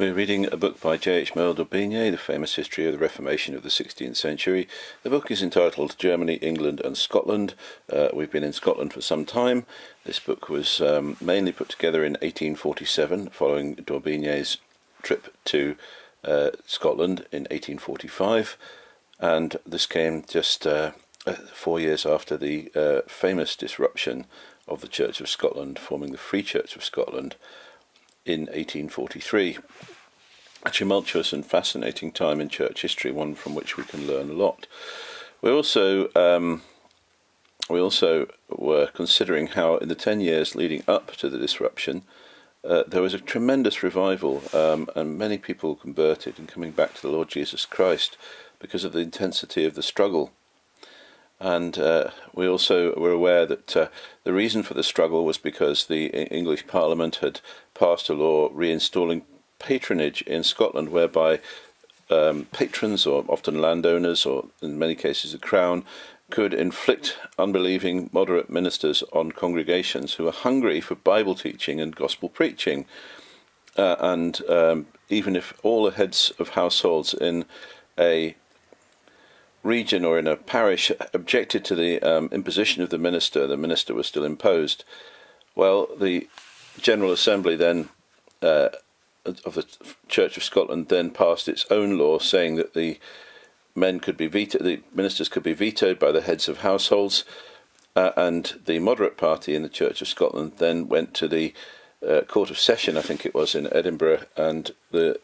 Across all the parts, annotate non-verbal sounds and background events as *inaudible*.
We're reading a book by J.H. Merle d'Aubigne, The Famous History of the Reformation of the 16th Century. The book is entitled Germany, England and Scotland. Uh, we've been in Scotland for some time. This book was um, mainly put together in 1847 following d'Aubigne's trip to uh, Scotland in 1845. And this came just uh, uh, four years after the uh, famous disruption of the Church of Scotland, forming the Free Church of Scotland in 1843. A tumultuous and fascinating time in church history, one from which we can learn a lot. We also um, we also were considering how, in the ten years leading up to the disruption, uh, there was a tremendous revival, um, and many people converted and coming back to the Lord Jesus Christ because of the intensity of the struggle. And uh, we also were aware that uh, the reason for the struggle was because the English Parliament had passed a law reinstalling patronage in Scotland, whereby um, patrons, or often landowners, or in many cases the Crown, could inflict unbelieving moderate ministers on congregations who are hungry for Bible teaching and gospel preaching. Uh, and um, even if all the heads of households in a region or in a parish objected to the um, imposition of the minister, the minister was still imposed. Well, the General Assembly then uh, of the Church of Scotland then passed its own law saying that the men could be vetoed, the ministers could be vetoed by the heads of households, uh, and the moderate party in the Church of Scotland then went to the uh, Court of Session, I think it was in Edinburgh, and the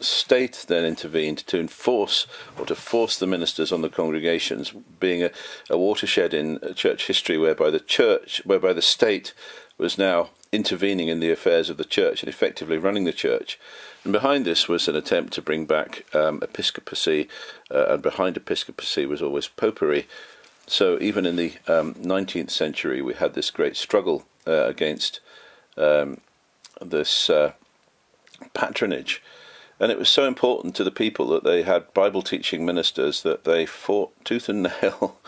state then intervened to enforce or to force the ministers on the congregations, being a, a watershed in church history whereby the church, whereby the state was now intervening in the affairs of the church and effectively running the church. And behind this was an attempt to bring back um, episcopacy, uh, and behind episcopacy was always popery. So even in the um, 19th century, we had this great struggle uh, against um, this uh, patronage and it was so important to the people that they had Bible teaching ministers that they fought tooth and *laughs* nail.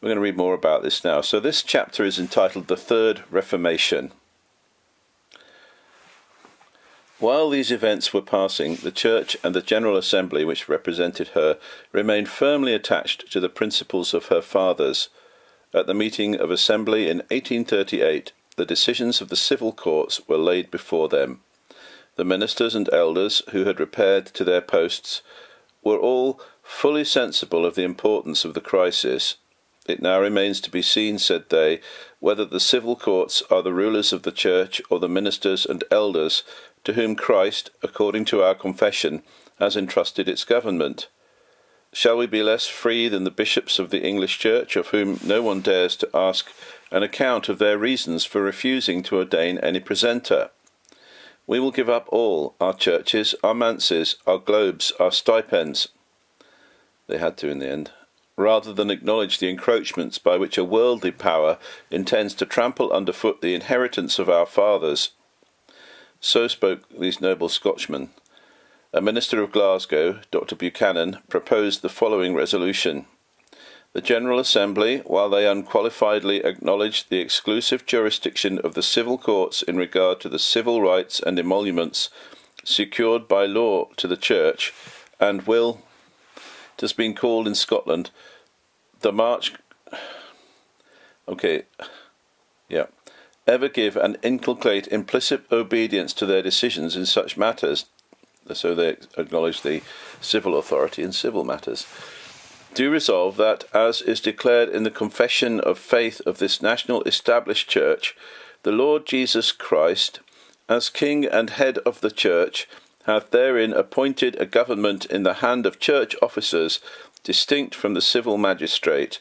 We're going to read more about this now. So, this chapter is entitled The Third Reformation. While these events were passing, the Church and the General Assembly, which represented her, remained firmly attached to the principles of her fathers. At the meeting of Assembly in 1838, the decisions of the civil courts were laid before them. The ministers and elders who had repaired to their posts were all fully sensible of the importance of the crisis. It now remains to be seen, said they, whether the civil courts are the rulers of the church or the ministers and elders to whom Christ, according to our confession, has entrusted its government. Shall we be less free than the bishops of the English Church, of whom no one dares to ask an account of their reasons for refusing to ordain any precentor? We will give up all our churches, our manses, our globes, our stipends. They had to in the end, rather than acknowledge the encroachments by which a worldly power intends to trample underfoot the inheritance of our fathers. So spoke these noble Scotchmen. A minister of Glasgow, Dr. Buchanan, proposed the following resolution. The General Assembly, while they unqualifiedly acknowledge the exclusive jurisdiction of the civil courts in regard to the civil rights and emoluments secured by law to the Church, and will, it has been called in Scotland, the March. Okay, yeah. Ever give and inculcate implicit obedience to their decisions in such matters, so they acknowledge the civil authority in civil matters do resolve that, as is declared in the confession of faith of this national established church, the Lord Jesus Christ, as King and head of the church, hath therein appointed a government in the hand of church officers distinct from the civil magistrate,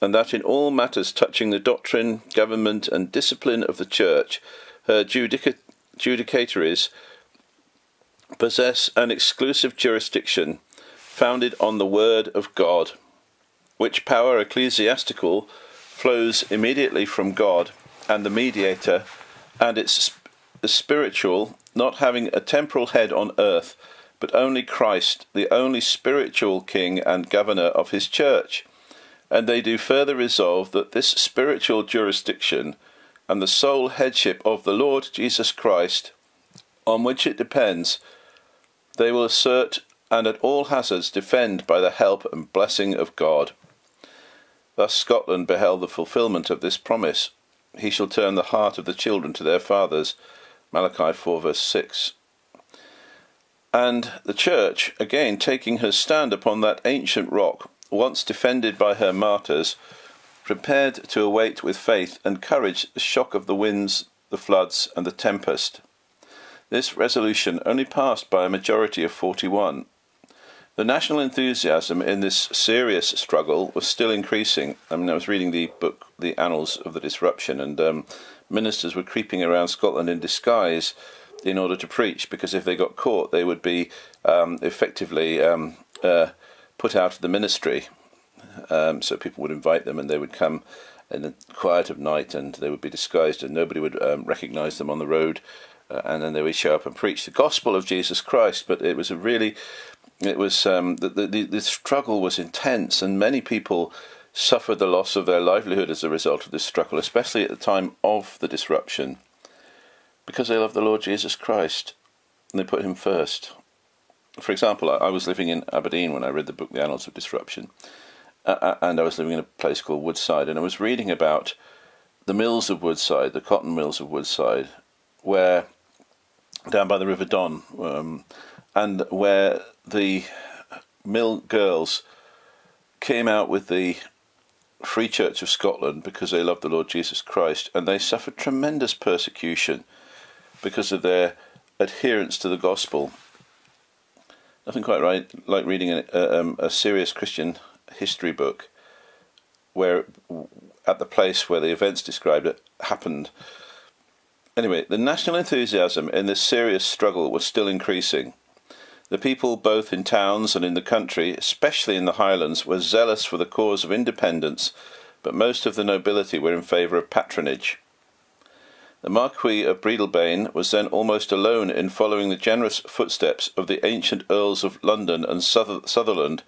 and that in all matters touching the doctrine, government, and discipline of the church, her judica- judicatories possess an exclusive jurisdiction founded on the Word of God, which power ecclesiastical flows immediately from God and the mediator, and its spiritual, not having a temporal head on earth, but only Christ, the only spiritual King and Governor of his church. And they do further resolve that this spiritual jurisdiction and the sole headship of the Lord Jesus Christ, on which it depends, they will assert and at all hazards defend by the help and blessing of God. Thus Scotland beheld the fulfilment of this promise. He shall turn the heart of the children to their fathers. Malachi 4 verse 6. And the Church, again taking her stand upon that ancient rock, once defended by her martyrs, prepared to await with faith and courage the shock of the winds, the floods, and the tempest. This resolution only passed by a majority of 41. The national enthusiasm in this serious struggle was still increasing. I mean, I was reading the book, The Annals of the Disruption, and um, ministers were creeping around Scotland in disguise in order to preach, because if they got caught, they would be um, effectively um, uh, put out of the ministry. Um, so people would invite them, and they would come in the quiet of night, and they would be disguised, and nobody would um, recognise them on the road. Uh, and then they would show up and preach the gospel of Jesus Christ. But it was a really, it was um, the, the the struggle was intense, and many people suffered the loss of their livelihood as a result of this struggle, especially at the time of the disruption because they love the Lord Jesus Christ and they put him first. For example, I was living in Aberdeen when I read the book The Annals of Disruption, uh, and I was living in a place called Woodside, and I was reading about the mills of Woodside, the cotton mills of Woodside, where down by the River Don, um, and where the mill girls came out with the Free Church of Scotland because they loved the Lord Jesus Christ, and they suffered tremendous persecution because of their adherence to the gospel. Nothing quite right like reading a, um, a serious Christian history book where at the place where the events described it happened. Anyway, the national enthusiasm in this serious struggle was still increasing. The people, both in towns and in the country, especially in the Highlands, were zealous for the cause of independence, but most of the nobility were in favour of patronage. The Marquis of Breadalbane was then almost alone in following the generous footsteps of the ancient Earls of London and Sutherland.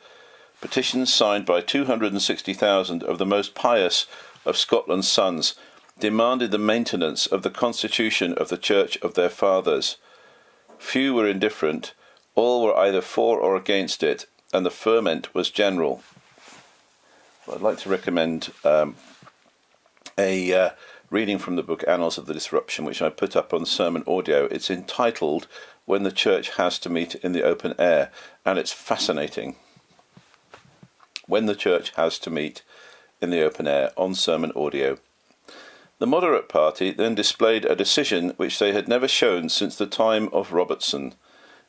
Petitions signed by 260,000 of the most pious of Scotland's sons demanded the maintenance of the constitution of the Church of their fathers. Few were indifferent, all were either for or against it, and the ferment was general. I'd like to recommend um, a uh, reading from the book Annals of the Disruption, which I put up on sermon audio. It's entitled When the Church Has to Meet in the Open Air, and it's fascinating. When the Church Has to Meet in the Open Air on sermon audio. The moderate party then displayed a decision which they had never shown since the time of Robertson.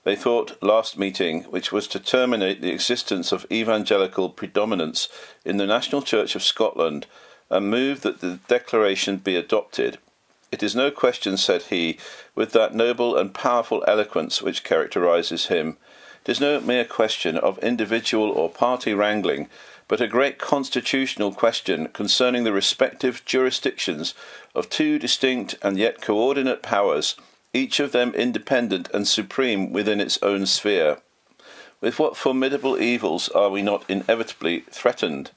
They thought last meeting, which was to terminate the existence of evangelical predominance in the National Church of Scotland, and moved that the declaration be adopted. It is no question, said he, with that noble and powerful eloquence which characterizes him. It is no mere question of individual or party wrangling, but a great constitutional question concerning the respective jurisdictions of two distinct and yet coordinate powers, each of them independent and supreme within its own sphere. With what formidable evils are we not inevitably threatened?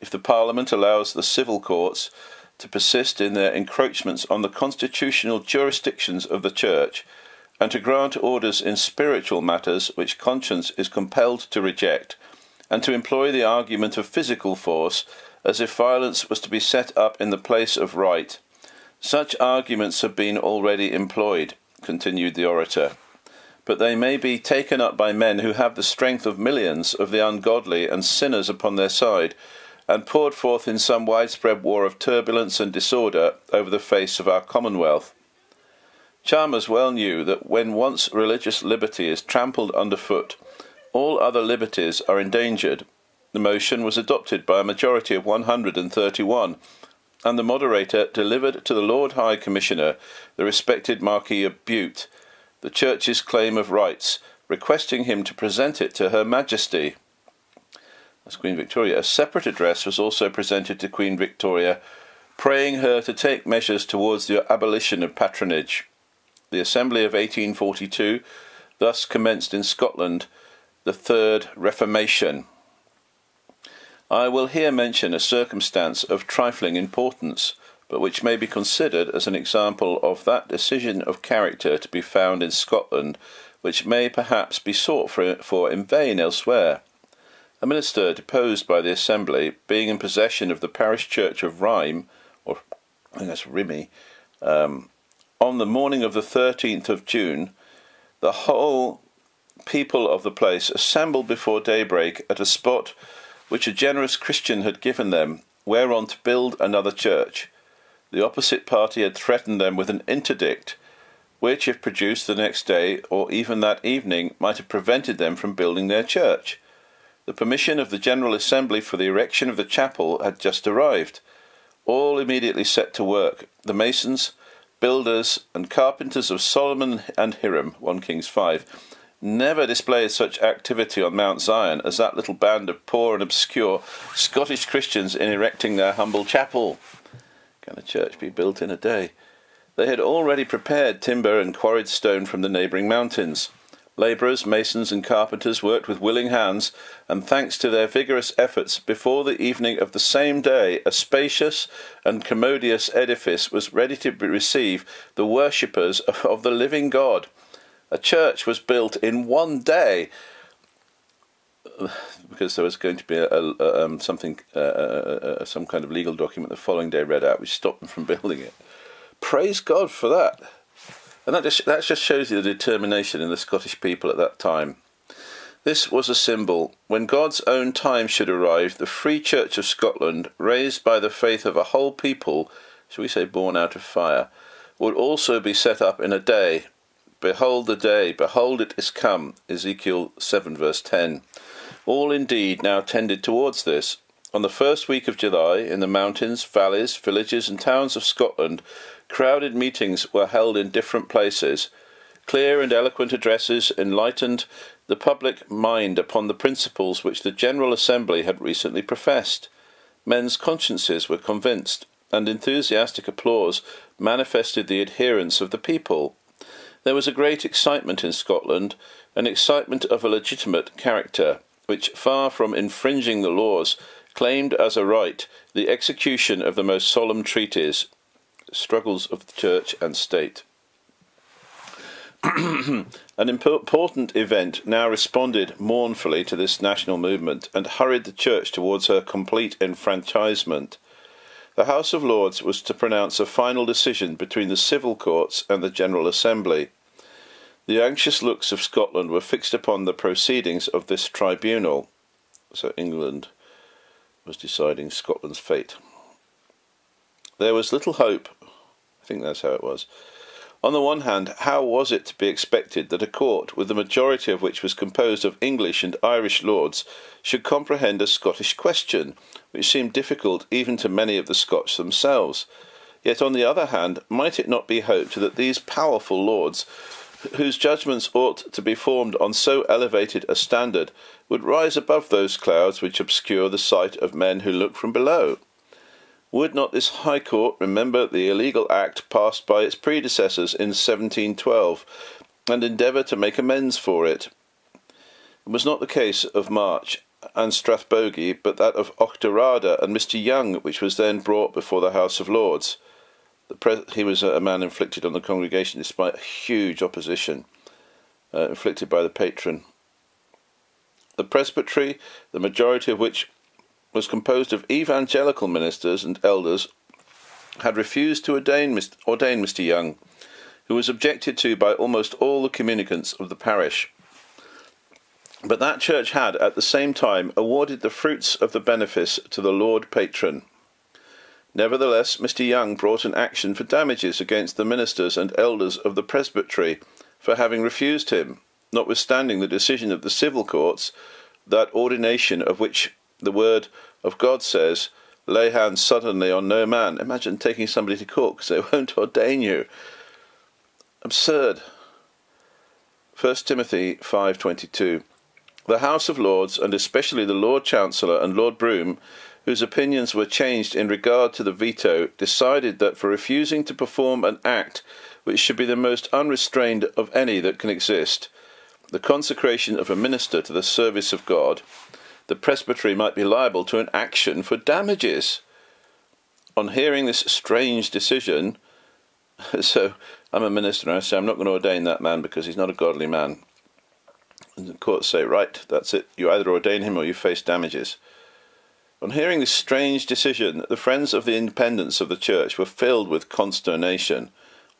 if the Parliament allows the civil courts to persist in their encroachments on the constitutional jurisdictions of the Church, and to grant orders in spiritual matters which conscience is compelled to reject, and to employ the argument of physical force as if violence was to be set up in the place of right. Such arguments have been already employed, continued the orator, but they may be taken up by men who have the strength of millions of the ungodly and sinners upon their side and poured forth in some widespread war of turbulence and disorder over the face of our Commonwealth. Chalmers well knew that when once religious liberty is trampled underfoot, all other liberties are endangered. The motion was adopted by a majority of 131, and the moderator delivered to the Lord High Commissioner, the respected Marquis of Bute, the Church's claim of rights, requesting him to present it to Her Majesty as Queen Victoria. A separate address was also presented to Queen Victoria, praying her to take measures towards the abolition of patronage. The Assembly of 1842 thus commenced in Scotland the Third Reformation. I will here mention a circumstance of trifling importance, but which may be considered as an example of that decision of character to be found in Scotland which may perhaps be sought for, for in vain elsewhere. A minister deposed by the Assembly, being in possession of the parish church of Rhyme, or I think that's Rimmy, um, on the morning of the 13th of June, the whole people of the place assembled before daybreak at a spot which a generous Christian had given them, whereon to build another church. The opposite party had threatened them with an interdict, which, if produced the next day or even that evening, might have prevented them from building their church. The permission of the General Assembly for the erection of the chapel had just arrived. All immediately set to work. The masons, builders, and carpenters of Solomon and Hiram, 1 Kings 5, never displayed such activity on Mount Zion as that little band of poor and obscure Scottish Christians in erecting their humble chapel. Can a church be built in a day? They had already prepared timber and quarried stone from the neighbouring mountains. Labourers, masons, and carpenters worked with willing hands, and thanks to their vigorous efforts, before the evening of the same day, a spacious and commodious edifice was ready to receive the worshippers of the living God. A church was built in one day because there was going to be a, a, um, something, uh, uh, uh, some kind of legal document the following day read out, which stopped them from *laughs* building it. Praise God for that. And that just, that just shows you the determination in the Scottish people at that time. This was a symbol. When God's own time should arrive, the Free Church of Scotland, raised by the faith of a whole people, shall we say born out of fire, would also be set up in a day. Behold the day, behold it is come. Ezekiel 7, verse 10. All indeed now tended towards this. On the first week of July, in the mountains, valleys, villages, and towns of Scotland, Crowded meetings were held in different places. Clear and eloquent addresses enlightened the public mind upon the principles which the General Assembly had recently professed. Men's consciences were convinced, and enthusiastic applause manifested the adherence of the people. There was a great excitement in Scotland, an excitement of a legitimate character, which, far from infringing the laws, claimed as a right the execution of the most solemn treaties struggles of the church and state. *clears throat* An important event now responded mournfully to this national movement and hurried the church towards her complete enfranchisement. The House of Lords was to pronounce a final decision between the civil courts and the General Assembly. The anxious looks of Scotland were fixed upon the proceedings of this tribunal. So England was deciding Scotland's fate. There was little hope I think that's how it was. On the one hand, how was it to be expected that a court, with the majority of which was composed of English and Irish lords, should comprehend a Scottish question, which seemed difficult even to many of the Scotch themselves? Yet, on the other hand, might it not be hoped that these powerful lords, whose judgments ought to be formed on so elevated a standard, would rise above those clouds which obscure the sight of men who look from below? Would not this High Court remember the illegal act passed by its predecessors in 1712 and endeavour to make amends for it? It was not the case of Marnoch and Strathbogie, but that of Auchterarder and Mr. Young, which was then brought before the House of Lords. He was a man inflicted on the congregation despite huge opposition uh, inflicted by the patron. The presbytery, the majority of which was composed of evangelical ministers and elders, had refused to ordain, ordain Mr. Young, who was objected to by almost all the communicants of the parish. But that church had, at the same time, awarded the fruits of the benefice to the Lord Patron. Nevertheless, Mr. Young brought an action for damages against the ministers and elders of the presbytery for having refused him, notwithstanding the decision of the civil courts, that ordination of which the word of God says, lay hands suddenly on no man. Imagine taking somebody to court because they *laughs* won't ordain you. Absurd. 1 Timothy 5:22 The House of Lords and especially the Lord Chancellor and Lord Brougham whose opinions were changed in regard to the veto decided that for refusing to perform an act which should be the most unrestrained of any that can exist the consecration of a minister to the service of God the presbytery might be liable to an action for damages. On hearing this strange decision, *laughs* so I'm a minister and I say I'm not going to ordain that man because he's not a godly man. And the courts say, right, that's it. You either ordain him or you face damages. On hearing this strange decision, the friends of the independence of the church were filled with consternation.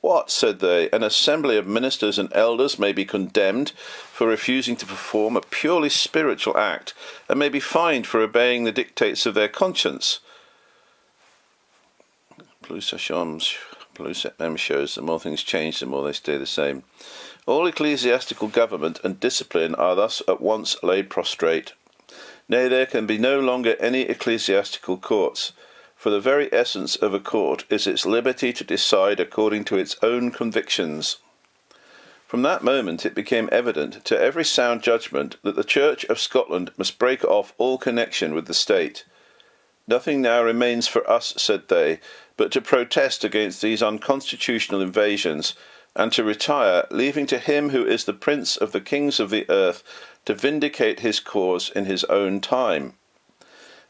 What, said they, an assembly of ministers and elders may be condemned for refusing to perform a purely spiritual act, and may be fined for obeying the dictates of their conscience. Plus M shows the more things change, the more they stay the same. All ecclesiastical government and discipline are thus at once laid prostrate. Nay, there can be no longer any ecclesiastical courts, for the very essence of a court is its liberty to decide according to its own convictions. From that moment it became evident to every sound judgment that the Church of Scotland must break off all connection with the state. Nothing now remains for us, said they, but to protest against these unconstitutional invasions and to retire, leaving to him who is the prince of the kings of the earth to vindicate his cause in his own time.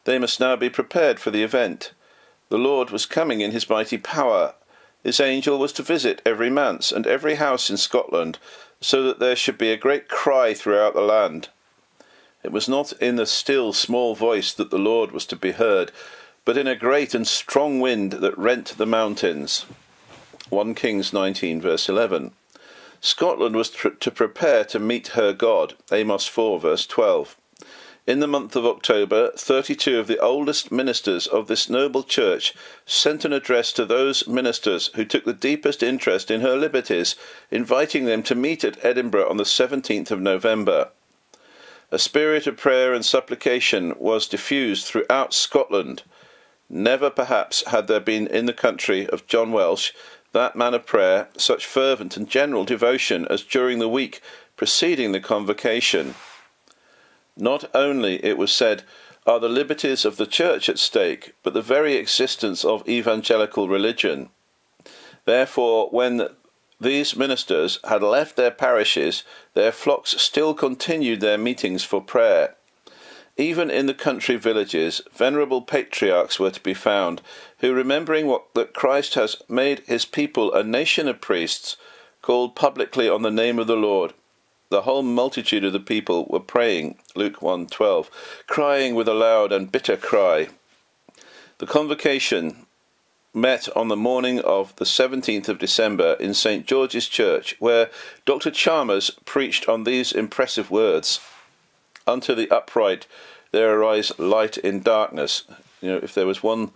They must now be prepared for the event. The Lord was coming in his mighty power. His angel was to visit every manse and every house in Scotland, so that there should be a great cry throughout the land. It was not in the still small voice that the Lord was to be heard, but in a great and strong wind that rent the mountains. 1 Kings 19, verse 11. Scotland was to prepare to meet her God. Amos 4, verse 12. In the month of October, 32 of the oldest ministers of this noble church sent an address to those ministers who took the deepest interest in her liberties, inviting them to meet at Edinburgh on the 17th of November. A spirit of prayer and supplication was diffused throughout Scotland. Never, perhaps, had there been in the country of John Welsh that man of prayer, such fervent and general devotion as during the week preceding the convocation. Not only, it was said, are the liberties of the Church at stake, but the very existence of evangelical religion. Therefore, when these ministers had left their parishes, their flocks still continued their meetings for prayer. Even in the country villages, venerable patriarchs were to be found, who, remembering what, that Christ has made his people a nation of priests, called publicly on the name of the Lord. The whole multitude of the people were praying, Luke 1:12, crying with a loud and bitter cry. The convocation met on the morning of the 17th of December in St George's Church, where Dr. Chalmers preached on these impressive words unto the upright there arise light in darkness. You know, if there was one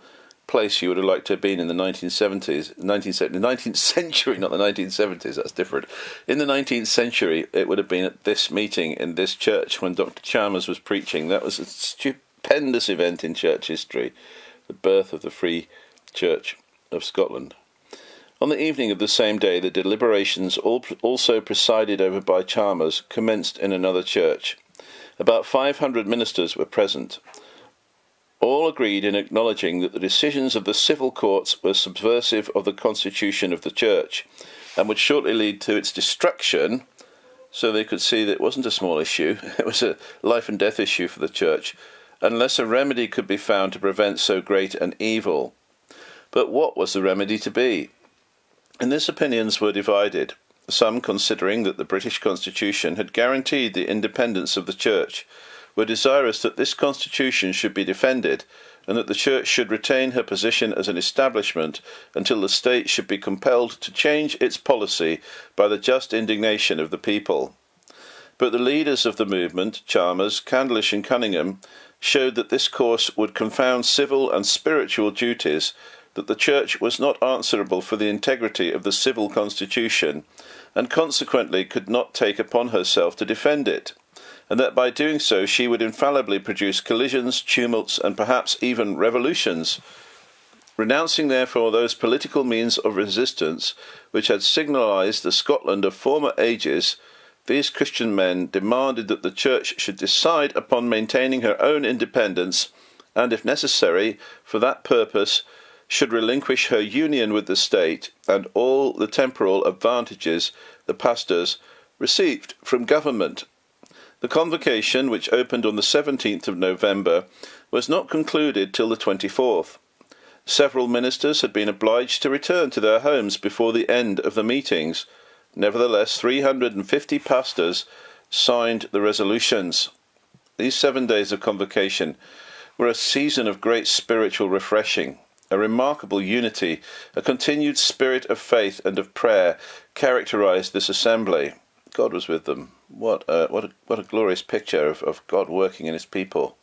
place you would have liked to have been in the 1970s, 1970, 19th century, not the 1970s, that's different. In the 19th century, it would have been at this meeting in this church when Dr. Chalmers was preaching. That was a stupendous event in church history, the birth of the Free Church of Scotland. On the evening of the same day, the deliberations, also presided over by Chalmers, commenced in another church. About 500 ministers were present. All agreed in acknowledging that the decisions of the civil courts were subversive of the constitution of the church and would shortly lead to its destruction. So they could see that it wasn't a small issue, *laughs* it was a life and death issue for the church, unless a remedy could be found to prevent so great an evil. But what was the remedy to be? And this, opinions were divided some considering that the British Constitution had guaranteed the independence of the Church, were desirous that this Constitution should be defended and that the Church should retain her position as an establishment until the State should be compelled to change its policy by the just indignation of the people. But the leaders of the movement, Chalmers, Candlish, and Cunningham, showed that this course would confound civil and spiritual duties that the Church was not answerable for the integrity of the civil constitution, and consequently could not take upon herself to defend it, and that by doing so she would infallibly produce collisions, tumults, and perhaps even revolutions. Renouncing therefore those political means of resistance which had signalized the Scotland of former ages, these Christian men demanded that the Church should decide upon maintaining her own independence, and, if necessary, for that purpose, should relinquish her union with the state and all the temporal advantages the pastors received from government. The convocation, which opened on the 17th of November, was not concluded till the 24th. Several ministers had been obliged to return to their homes before the end of the meetings. Nevertheless, 350 pastors signed the resolutions. These seven days of convocation were a season of great spiritual refreshing. A remarkable unity, a continued spirit of faith and of prayer characterized this assembly. God was with them. What a, what a, what a glorious picture of, of God working in his people.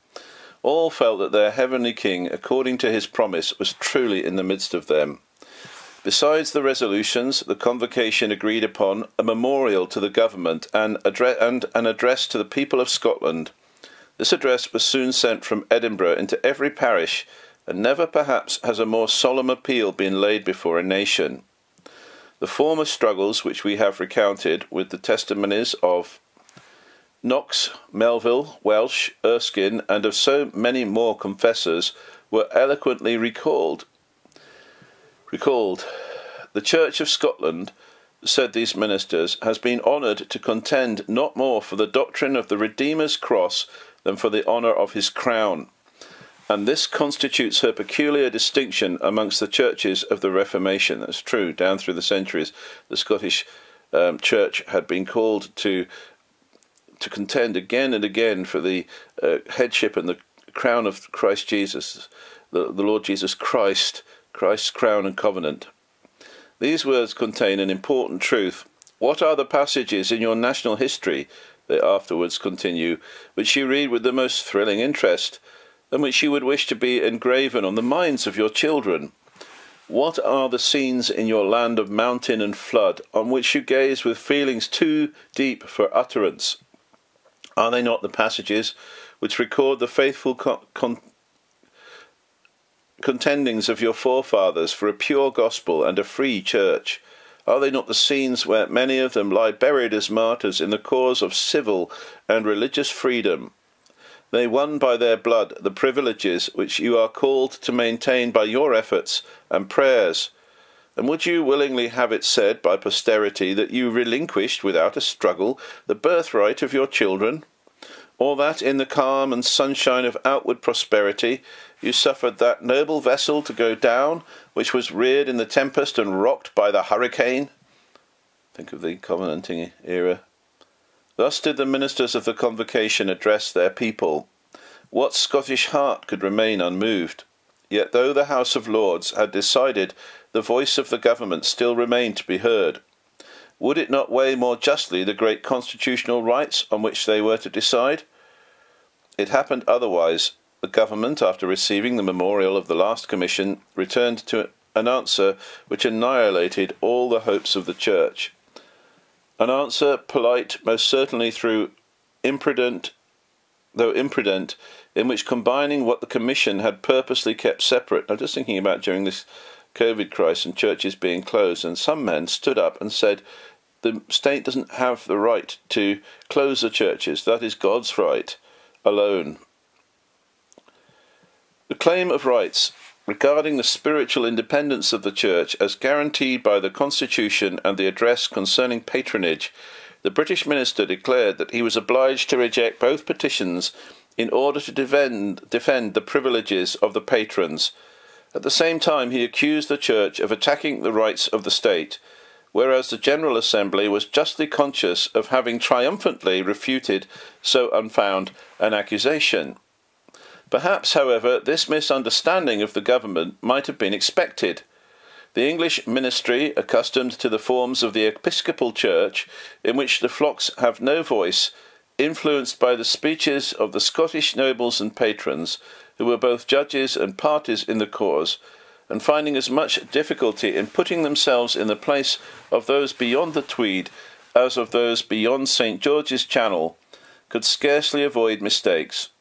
All felt that their heavenly King, according to his promise, was truly in the midst of them. Besides the resolutions, the convocation agreed upon a memorial to the government and, and an address to the people of Scotland. This address was soon sent from Edinburgh into every parish, and never perhaps has a more solemn appeal been laid before a nation. The former struggles which we have recounted, with the testimonies of Knox, Melville, Welsh, Erskine, and of so many more confessors, were eloquently recalled recalled, the Church of Scotland, said these ministers, has been honoured to contend not more for the doctrine of the Redeemer's cross than for the honour of his crown. And this constitutes her peculiar distinction amongst the churches of the Reformation. That's true. Down through the centuries, the Scottish um, Church had been called to to contend again and again for the uh, headship and the crown of Christ Jesus, the, the Lord Jesus Christ, Christ's crown and covenant. These words contain an important truth. What are the passages in your national history, they afterwards continue, which you read with the most thrilling interest, and which you would wish to be engraven on the minds of your children? What are the scenes in your land of mountain and flood on which you gaze with feelings too deep for utterance? Are they not the passages which record the faithful con- con- contendings of your forefathers for a pure gospel and a free church? Are they not the scenes where many of them lie buried as martyrs in the cause of civil and religious freedom? They won by their blood the privileges which you are called to maintain by your efforts and prayers. And would you willingly have it said by posterity that you relinquished without a struggle the birthright of your children? Or that in the calm and sunshine of outward prosperity you suffered that noble vessel to go down, which was reared in the tempest and rocked by the hurricane. Think of the Covenanting era. Thus did the ministers of the Convocation address their people. What Scottish heart could remain unmoved? Yet, though the House of Lords had decided, the voice of the government still remained to be heard. Would it not weigh more justly the great constitutional rights on which they were to decide? It happened otherwise, the government, after receiving the memorial of the last commission, returned to an answer which annihilated all the hopes of the church. An answer polite, most certainly through imprudent, though imprudent, in which combining what the commission had purposely kept separate. I'm just thinking about during this COVID crisis and churches being closed, and some men stood up and said, the state doesn't have the right to close the churches. That is God's right alone. The claim of rights regarding the spiritual independence of the Church as guaranteed by the Constitution and the address concerning patronage, the British minister declared that he was obliged to reject both petitions in order to defend, defend the privileges of the patrons. At the same time, he accused the Church of attacking the rights of the state, whereas the General Assembly was justly conscious of having triumphantly refuted so unfound an accusation. Perhaps, however, this misunderstanding of the government might have been expected. The English ministry, accustomed to the forms of the Episcopal Church, in which the flocks have no voice, influenced by the speeches of the Scottish nobles and patrons, who were both judges and parties in the cause, and finding as much difficulty in putting themselves in the place of those beyond the Tweed as of those beyond St. George's Channel, could scarcely avoid mistakes.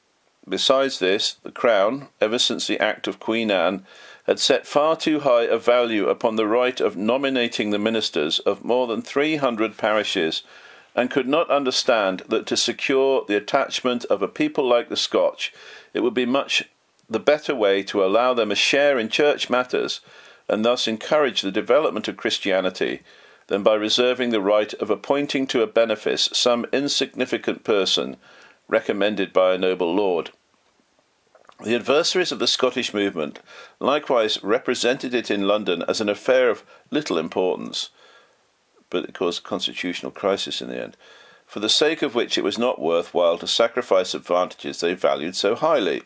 Besides this, the Crown, ever since the Act of Queen Anne, had set far too high a value upon the right of nominating the ministers of more than 300 parishes, and could not understand that to secure the attachment of a people like the Scotch, it would be much the better way to allow them a share in church matters, and thus encourage the development of Christianity, than by reserving the right of appointing to a benefice some insignificant person recommended by a noble lord. The adversaries of the Scottish movement likewise represented it in London as an affair of little importance, but it caused a constitutional crisis in the end. for the sake of which it was not worth while to sacrifice advantages they valued so highly.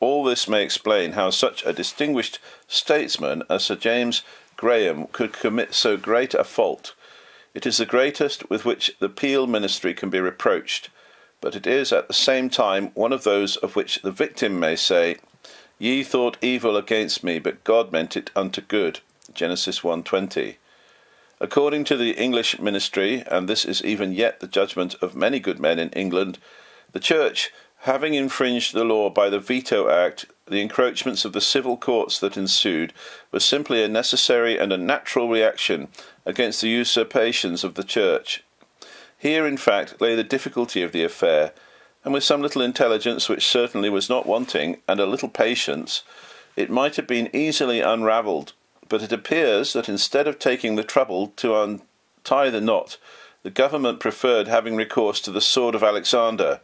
All this may explain how such a distinguished statesman as Sir James Graham could commit so great a fault. It is the greatest with which the Peel ministry can be reproached, but it is at the same time one of those of which the victim may say, Ye thought evil against me, but God meant it unto good. Genesis 1:20. According to the English ministry, and this is even yet the judgment of many good men in England, the Church, having infringed the law by the Veto Act, the encroachments of the civil courts that ensued were simply a necessary and a natural reaction against the usurpations of the Church. Here, in fact, lay the difficulty of the affair, and with some little intelligence, which certainly was not wanting, and a little patience, it might have been easily unravelled but it appears that instead of taking the trouble to untie the knot, the government preferred having recourse to the sword of Alexander,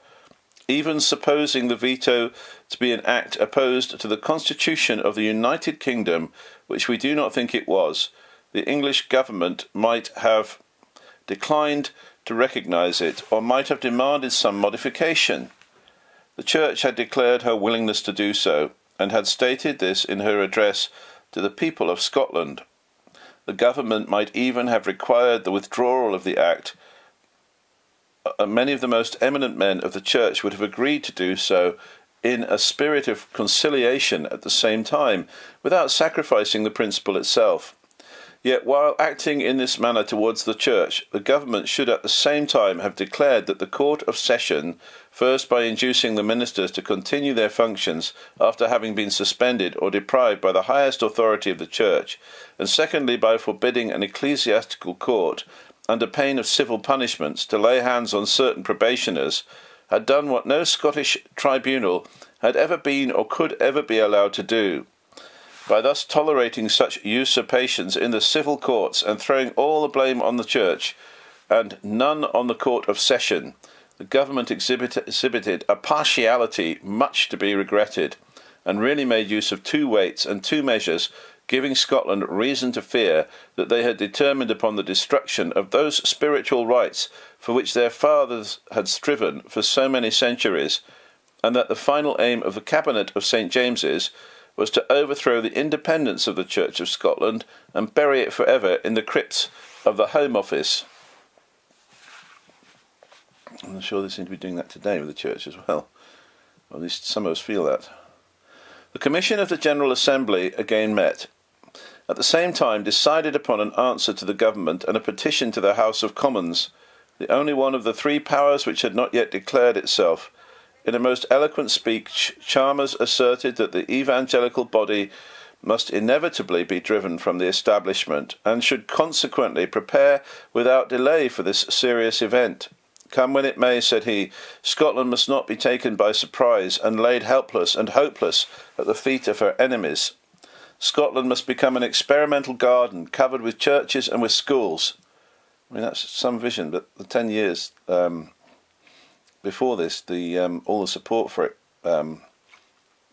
even supposing the veto to be an act opposed to the constitution of the United Kingdom, which we do not think it was, the English government might have declined to recognise it, or might have demanded some modification. The Church had declared her willingness to do so, and had stated this in her address to the people of Scotland. The government might even have required the withdrawal of the Act. Uh, many of the most eminent men of the Church would have agreed to do so in a spirit of conciliation at the same time, without sacrificing the principle itself. Yet, while acting in this manner towards the Church, the government should at the same time have declared that the Court of Session, first by inducing the ministers to continue their functions after having been suspended or deprived by the highest authority of the Church, and secondly by forbidding an ecclesiastical court, under pain of civil punishments, to lay hands on certain probationers, had done what no Scottish tribunal had ever been or could ever be allowed to do by thus tolerating such usurpations in the civil courts and throwing all the blame on the church and none on the court of session, the government exhibit, exhibited a partiality much to be regretted, and really made use of two weights and two measures, giving Scotland reason to fear that they had determined upon the destruction of those spiritual rights for which their fathers had striven for so many centuries, and that the final aim of the cabinet of St James's was to overthrow the independence of the Church of Scotland and bury it forever in the crypts of the Home Office. I'm sure they seem to be doing that today with the Church as well. Or at least some of us feel that. The Commission of the General Assembly again met. At the same time, decided upon an answer to the Government and a petition to the House of Commons, the only one of the three powers which had not yet declared itself in a most eloquent speech, Chalmers asserted that the evangelical body must inevitably be driven from the establishment and should consequently prepare without delay for this serious event. Come when it may, said he, Scotland must not be taken by surprise and laid helpless and hopeless at the feet of her enemies. Scotland must become an experimental garden covered with churches and with schools. I mean, that's some vision, but the ten years um, before this, the um, all the support for it, um,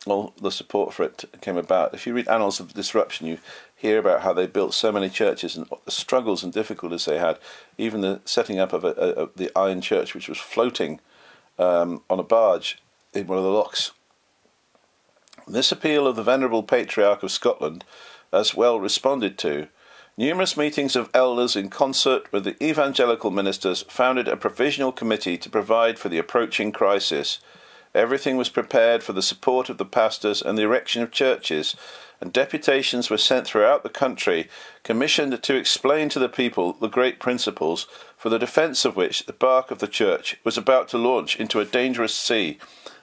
all the support for it came about. If you read Annals of Disruption, you hear about how they built so many churches and the struggles and difficulties they had. Even the setting up of, a, a, of the Iron Church, which was floating um, on a barge in one of the locks. This appeal of the Venerable Patriarch of Scotland, as well responded to, Numerous meetings of elders, in concert with the evangelical ministers, founded a provisional committee to provide for the approaching crisis. Everything was prepared for the support of the pastors and the erection of churches, and deputations were sent throughout the country, commissioned to explain to the people the great principles for the defence of which the bark of the church was about to launch into a dangerous sea,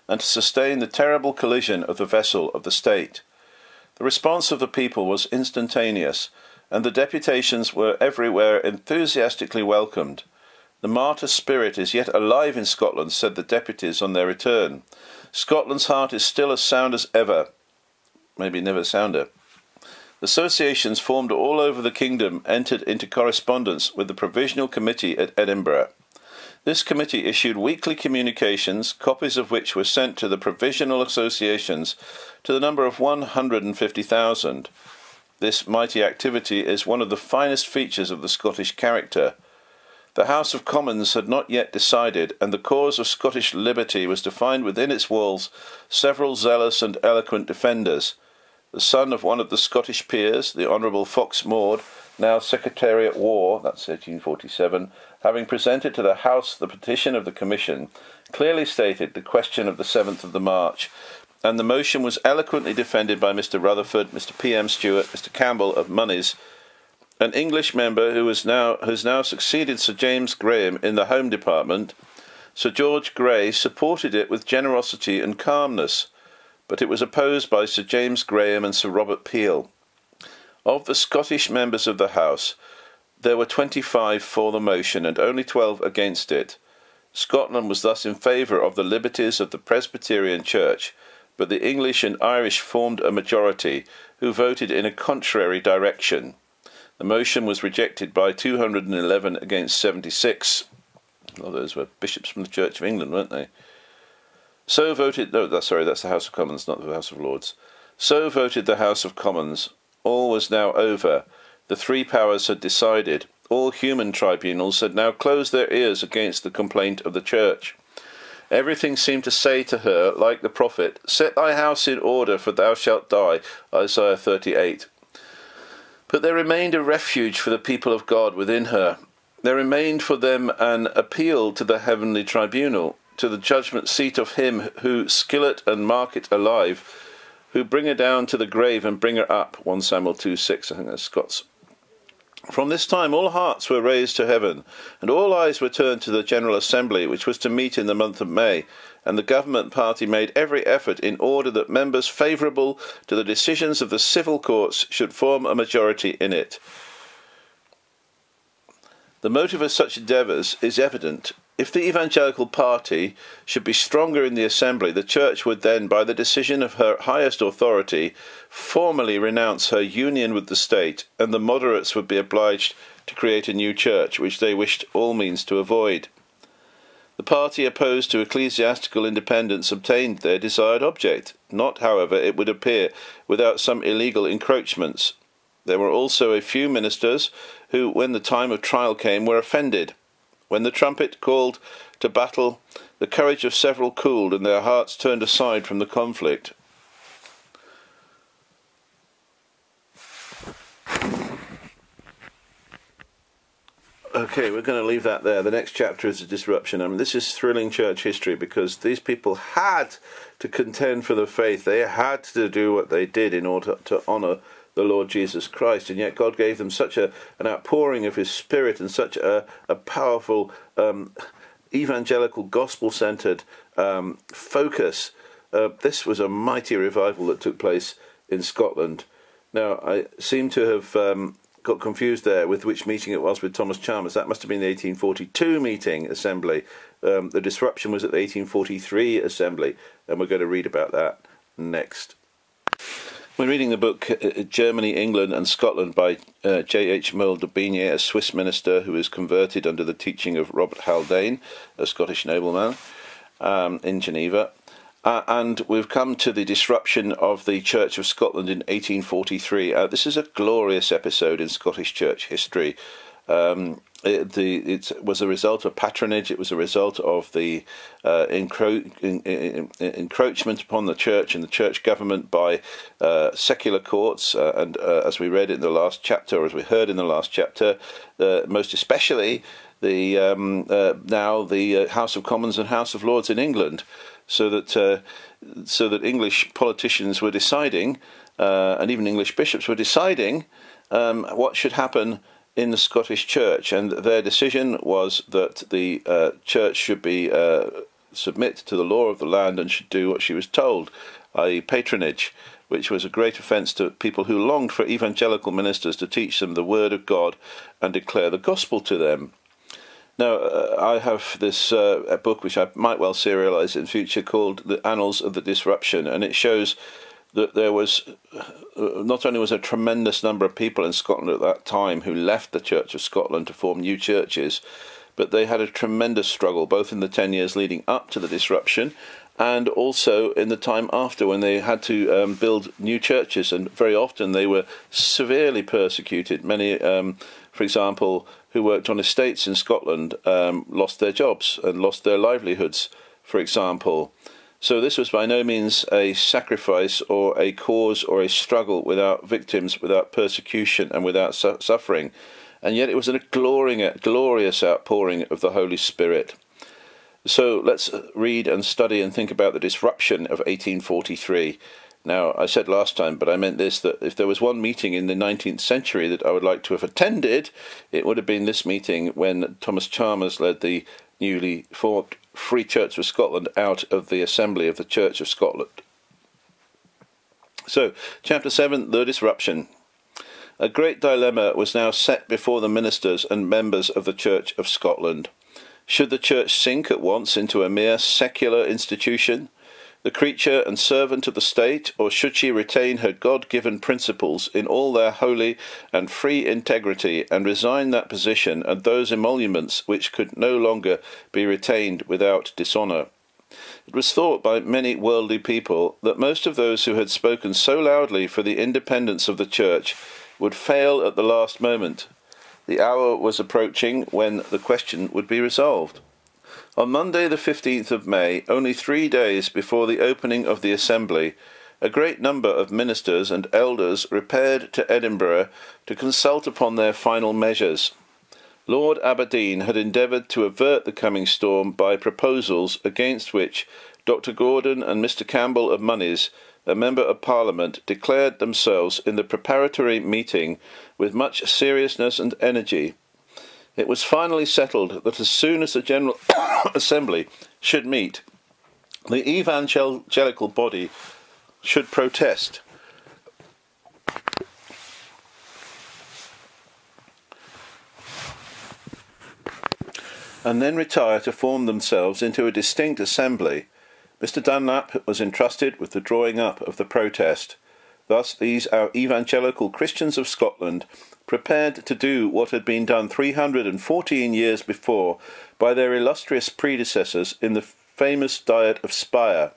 and to sustain the terrible collision of the vessel of the state. The response of the people was instantaneous and the deputations were everywhere enthusiastically welcomed. The martyr spirit is yet alive in Scotland, said the deputies on their return. Scotland's heart is still as sound as ever, maybe never sounder. Associations formed all over the kingdom entered into correspondence with the Provisional Committee at Edinburgh. This committee issued weekly communications, copies of which were sent to the provisional associations to the number of 150,000. This mighty activity is one of the finest features of the Scottish character. The House of Commons had not yet decided, and the cause of Scottish liberty was to find within its walls several zealous and eloquent defenders. The son of one of the Scottish peers, the Honourable Fox Maule, now Secretary at War, that's 1847, having presented to the House the petition of the Commission, clearly stated the question of the 7th of the March, and the motion was eloquently defended by Mr. Rutherford, Mr. P. M. Stewart, Mr. Campbell of Monies, an English member who has now, has now succeeded Sir James Graham in the Home Department. Sir George Grey supported it with generosity and calmness, but it was opposed by Sir James Graham and Sir Robert Peel. Of the Scottish members of the House, there were 25 for the motion and only 12 against it. Scotland was thus in favour of the liberties of the Presbyterian Church, but the English and Irish formed a majority who voted in a contrary direction. The motion was rejected by 211 against 76. Well, those were bishops from the Church of England, weren't they? So voted. No, that's sorry. That's the House of Commons, not the House of Lords. So voted the House of Commons. All was now over. The three powers had decided. All human tribunals had now closed their ears against the complaint of the Church. Everything seemed to say to her, like the prophet, Set thy house in order, for thou shalt die. Isaiah 38. But there remained a refuge for the people of God within her. There remained for them an appeal to the heavenly tribunal, to the judgment seat of him who skillet and mark it alive who bring her down to the grave and bring her up. 1 Samuel 2 6, I think that's Scott's. From this time all hearts were raised to heaven, and all eyes were turned to the General Assembly, which was to meet in the month of May, and the government party made every effort in order that members favourable to the decisions of the civil courts should form a majority in it. The motive of such endeavours is evident if the evangelical party should be stronger in the assembly, the church would then, by the decision of her highest authority, formally renounce her union with the state, and the moderates would be obliged to create a new church, which they wished all means to avoid. The party opposed to ecclesiastical independence obtained their desired object, not, however, it would appear, without some illegal encroachments. There were also a few ministers who, when the time of trial came, were offended when the trumpet called to battle, the courage of several cooled and their hearts turned aside from the conflict. Okay, we're going to leave that there. The next chapter is a disruption. I mean, this is thrilling church history because these people had to contend for the faith. They had to do what they did in order to honour the Lord Jesus Christ. And yet God gave them such a, an outpouring of His Spirit and such a, a powerful um, evangelical, gospel centered um, focus. Uh, this was a mighty revival that took place in Scotland. Now, I seem to have um, got confused there with which meeting it was with Thomas Chalmers. That must have been the 1842 meeting assembly. Um, the disruption was at the 1843 assembly, and we're going to read about that next. We're reading the book uh, Germany, England and Scotland by uh, J.H. Merle d'Aubigné, a Swiss minister who is converted under the teaching of Robert Haldane, a Scottish nobleman, um, in Geneva. Uh, and we've come to the disruption of the Church of Scotland in 1843. Uh, this is a glorious episode in Scottish church history. Um, it, the, it was a result of patronage. It was a result of the uh, encro- in, in, in, encroachment upon the church and the church government by uh, secular courts. Uh, and uh, as we read in the last chapter, or as we heard in the last chapter, most especially the um, uh, now the uh, House of Commons and House of Lords in England, so that so that English politicians were deciding, and even English bishops were deciding um, what should happen in the Scottish Church, and their decision was that the uh, church should be uh, submit to the law of the land and should do what she was told, i.e., patronage, which was a great offence to people who longed for evangelical ministers to teach them the word of God and declare the gospel to them. Now, uh, I have this uh, book which I might well serialise in future called The Annals of the Disruption, and it shows that there was uh, not only was a tremendous number of people in Scotland at that time who left the Church of Scotland to form new churches, but they had a tremendous struggle both in the 10 years leading up to the disruption and also in the time after when they had to um, build new churches, and very often they were severely persecuted. Many, um, for example, who worked on estates in Scotland um, lost their jobs and lost their livelihoods, for example. So this was by no means a sacrifice or a cause or a struggle without victims, without persecution, and without su- suffering. And yet it was a glorious outpouring of the Holy Spirit. So let's read and study and think about the disruption of 1843. Now, I said last time, but I meant this that if there was one meeting in the 19th century that I would like to have attended, it would have been this meeting when Thomas Chalmers led the newly formed Free Church of Scotland out of the Assembly of the Church of Scotland. So, chapter 7 The Disruption. A great dilemma was now set before the ministers and members of the Church of Scotland. Should the Church sink at once into a mere secular institution, the creature and servant of the state, or should she retain her God given principles in all their holy and free integrity and resign that position and those emoluments which could no longer be retained without dishonour? It was thought by many worldly people that most of those who had spoken so loudly for the independence of the Church would fail at the last moment the hour was approaching when the question would be resolved. On Monday, the 15th of May, only three days before the opening of the Assembly, a great number of ministers and elders repaired to Edinburgh to consult upon their final measures. Lord Aberdeen had endeavoured to avert the coming storm by proposals against which Dr. Gordon and Mr. Campbell of Monies a member of Parliament, declared themselves in the preparatory meeting with much seriousness and energy. It was finally settled that as soon as the General *coughs* Assembly should meet, the evangelical body should protest. And then retire to form themselves into a distinct assembly Mr. Dunlop was entrusted with the drawing up of the protest. Thus, these our evangelical Christians of Scotland prepared to do what had been done 314 years before by their illustrious predecessors in the famous Diet of Speyer.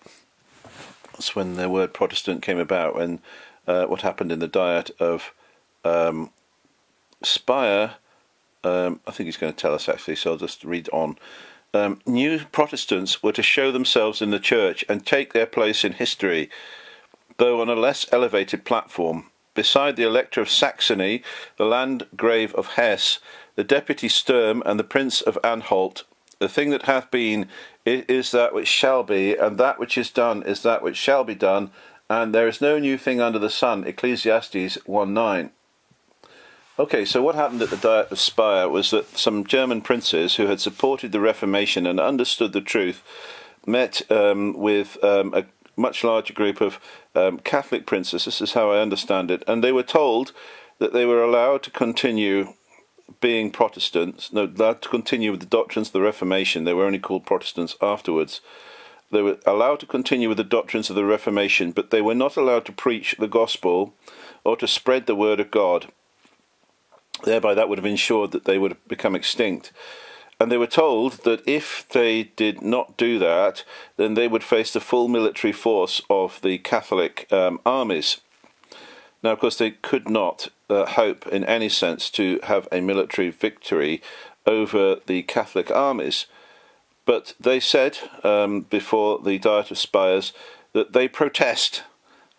That's when the word Protestant came about, when uh, what happened in the Diet of um, Speyer. Um, I think he's going to tell us actually, so I'll just read on um, new Protestants were to show themselves in the church and take their place in history, though on a less elevated platform. Beside the Elector of Saxony, the Landgrave of Hesse, the Deputy Sturm, and the Prince of Anhalt, the thing that hath been is that which shall be, and that which is done is that which shall be done, and there is no new thing under the sun. Ecclesiastes 1 9. Okay, so what happened at the Diet of Speyer was that some German princes who had supported the Reformation and understood the truth met um, with um, a much larger group of um, Catholic princes. This is how I understand it, and they were told that they were allowed to continue being Protestants, no, allowed to continue with the doctrines of the Reformation. They were only called Protestants afterwards. They were allowed to continue with the doctrines of the Reformation, but they were not allowed to preach the gospel or to spread the word of God Thereby, that would have ensured that they would have become extinct. And they were told that if they did not do that, then they would face the full military force of the Catholic um, armies. Now, of course, they could not uh, hope in any sense to have a military victory over the Catholic armies. But they said um, before the Diet of Spires that they protest.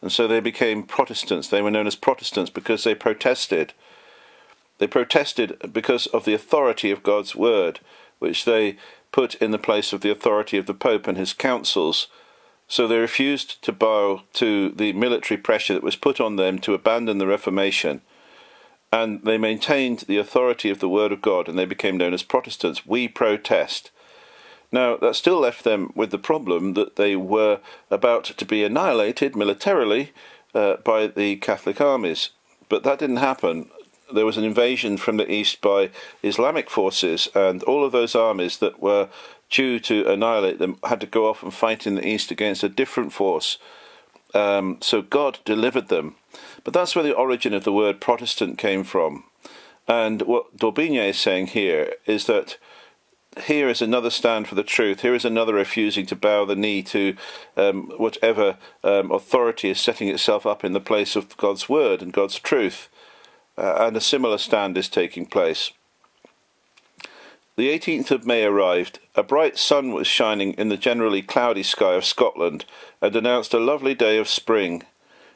And so they became Protestants. They were known as Protestants because they protested. They protested because of the authority of God's word, which they put in the place of the authority of the Pope and his councils. So they refused to bow to the military pressure that was put on them to abandon the Reformation. And they maintained the authority of the Word of God, and they became known as Protestants. We protest. Now, that still left them with the problem that they were about to be annihilated militarily uh, by the Catholic armies. But that didn't happen there was an invasion from the east by Islamic forces, and all of those armies that were due to annihilate them had to go off and fight in the east against a different force. Um, so God delivered them. But that's where the origin of the word Protestant came from. And what D'Aubigné is saying here is that here is another stand for the truth. Here is another refusing to bow the knee to um, whatever um, authority is setting itself up in the place of God's word and God's truth. Uh, and a similar stand is taking place. The 18th of May arrived. A bright sun was shining in the generally cloudy sky of Scotland and announced a lovely day of spring.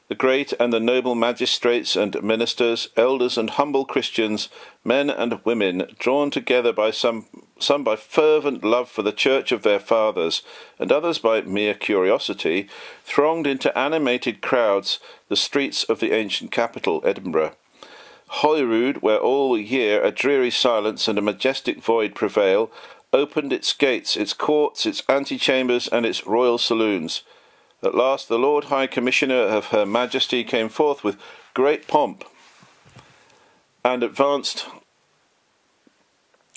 The great and the noble magistrates and ministers, elders and humble Christians, men and women, drawn together by some, some by fervent love for the church of their fathers, and others by mere curiosity, thronged into animated crowds the streets of the ancient capital, Edinburgh. Holyrood, where all the year a dreary silence and a majestic void prevail, opened its gates, its courts, its antechambers, and its royal saloons. At last the Lord High Commissioner of Her Majesty came forth with great pomp and advanced.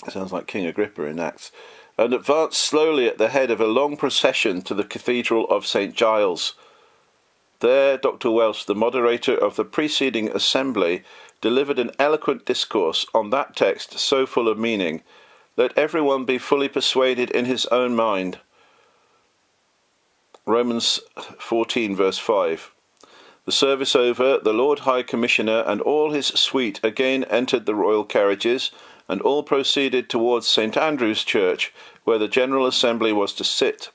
Sounds like King Agrippa in Acts. And advanced slowly at the head of a long procession to the Cathedral of St. Giles. There, Dr. Welsh, the moderator of the preceding assembly, delivered an eloquent discourse on that text so full of meaning. Let everyone be fully persuaded in his own mind Romans 14, verse 5. The service over, the Lord High Commissioner and all his suite again entered the royal carriages, and all proceeded towards St Andrew's Church, where the General Assembly was to sit.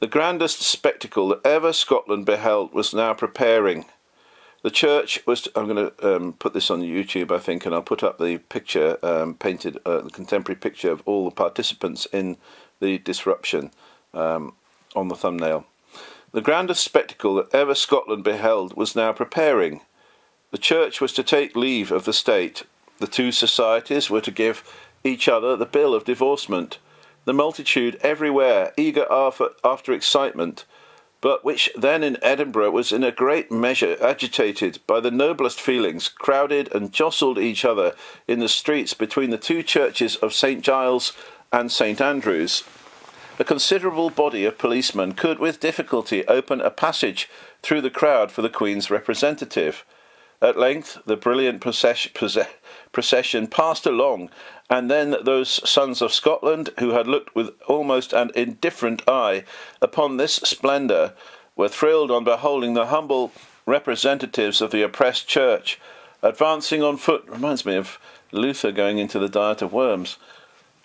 The grandest spectacle that ever Scotland beheld was now preparing. The church was. I'm going to um, put this on YouTube, I think, and I'll put up the picture um, painted, uh, the contemporary picture of all the participants in the disruption. Um, on the thumbnail. The grandest spectacle that ever Scotland beheld was now preparing. The church was to take leave of the state. The two societies were to give each other the bill of divorcement. The multitude everywhere, eager after, after excitement, but which then in Edinburgh was in a great measure agitated by the noblest feelings, crowded and jostled each other in the streets between the two churches of St Giles and St Andrews a considerable body of policemen could with difficulty open a passage through the crowd for the Queen's representative. At length, the brilliant procession passed along, and then those sons of Scotland, who had looked with almost an indifferent eye upon this splendour, were thrilled on beholding the humble representatives of the oppressed church advancing on foot. Reminds me of Luther going into the Diet of Worms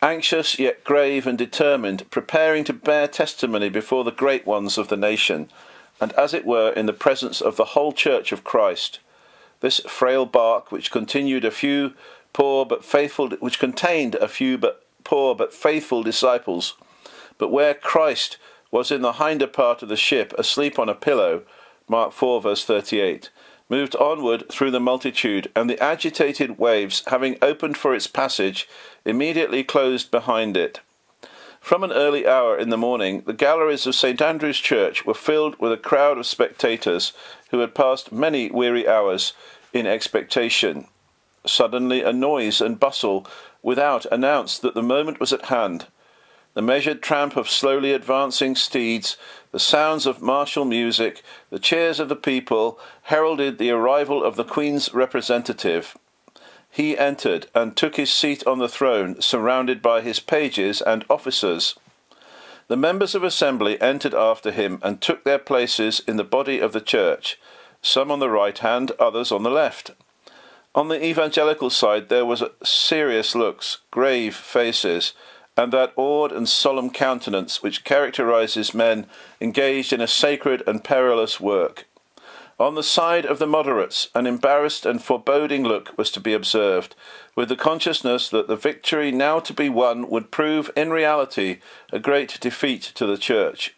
anxious yet grave and determined, preparing to bear testimony before the great ones of the nation, and as it were in the presence of the whole church of Christ. This frail bark, which continued a few poor but faithful, which contained a few but poor but faithful disciples, but where Christ was in the hinder part of the ship, asleep on a pillow, Mark 4 verse 38, moved onward through the multitude, and the agitated waves, having opened for its passage, immediately closed behind it. From an early hour in the morning, the galleries of St Andrew's Church were filled with a crowd of spectators who had passed many weary hours in expectation. Suddenly, a noise and bustle without announced that the moment was at hand. The measured tramp of slowly advancing steeds, the sounds of martial music, the cheers of the people heralded the arrival of the Queen's representative he entered and took his seat on the throne, surrounded by his pages and officers. The members of assembly entered after him and took their places in the body of the church, some on the right hand, others on the left. On the evangelical side there was serious looks, grave faces, and that awed and solemn countenance which characterizes men engaged in a sacred and perilous work. On the side of the moderates, an embarrassed and foreboding look was to be observed, with the consciousness that the victory now to be won would prove in reality a great defeat to the Church.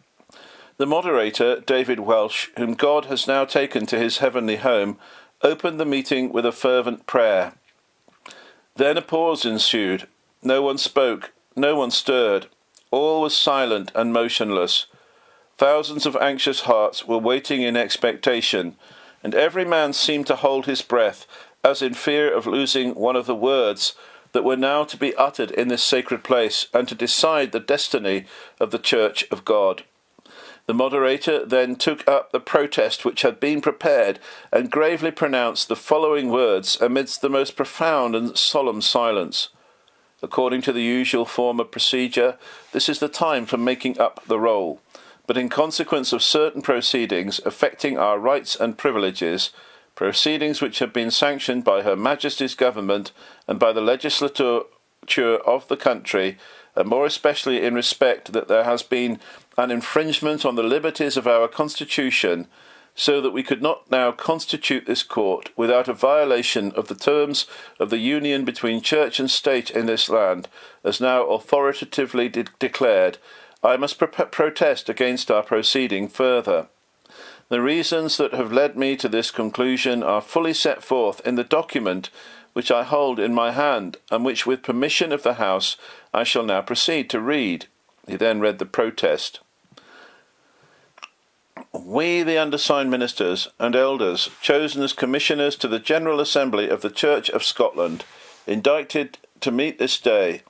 The moderator, David Welsh, whom God has now taken to his heavenly home, opened the meeting with a fervent prayer. Then a pause ensued. No one spoke, no one stirred. All was silent and motionless. Thousands of anxious hearts were waiting in expectation, and every man seemed to hold his breath, as in fear of losing one of the words that were now to be uttered in this sacred place and to decide the destiny of the Church of God. The moderator then took up the protest which had been prepared and gravely pronounced the following words amidst the most profound and solemn silence. According to the usual form of procedure, this is the time for making up the roll. But in consequence of certain proceedings affecting our rights and privileges, proceedings which have been sanctioned by Her Majesty's Government and by the legislature of the country, and more especially in respect that there has been an infringement on the liberties of our Constitution, so that we could not now constitute this court without a violation of the terms of the union between church and state in this land, as now authoritatively de- declared, I must pro- protest against our proceeding further. The reasons that have led me to this conclusion are fully set forth in the document which I hold in my hand, and which, with permission of the House, I shall now proceed to read. He then read the protest. We, the undersigned ministers and elders, chosen as commissioners to the General Assembly of the Church of Scotland, indicted to meet this day,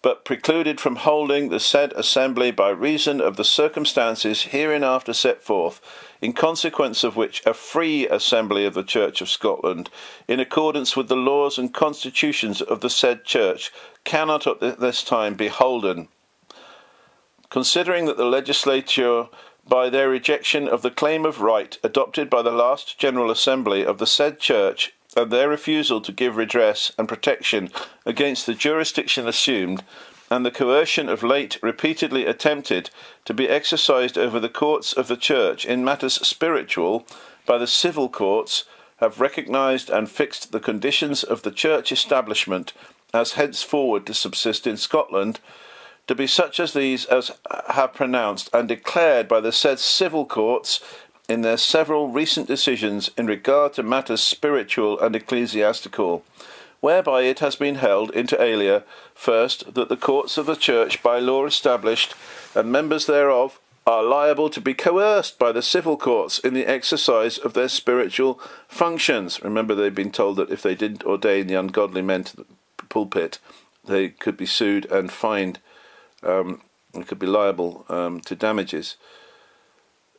but precluded from holding the said assembly by reason of the circumstances hereinafter set forth, in consequence of which a free assembly of the Church of Scotland, in accordance with the laws and constitutions of the said church, cannot at this time be holden. Considering that the legislature by their rejection of the claim of right adopted by the last General Assembly of the said Church and their refusal to give redress and protection against the jurisdiction assumed, and the coercion of late repeatedly attempted to be exercised over the courts of the Church in matters spiritual by the civil courts, have recognized and fixed the conditions of the Church establishment as henceforward to subsist in Scotland to be such as these as have pronounced and declared by the said civil courts in their several recent decisions in regard to matters spiritual and ecclesiastical, whereby it has been held inter alia, first, that the courts of the Church by law established, and members thereof, are liable to be coerced by the civil courts in the exercise of their spiritual functions. Remember, they've been told that if they didn't ordain the ungodly men to the pulpit, they could be sued and fined um, and could be liable um, to damages.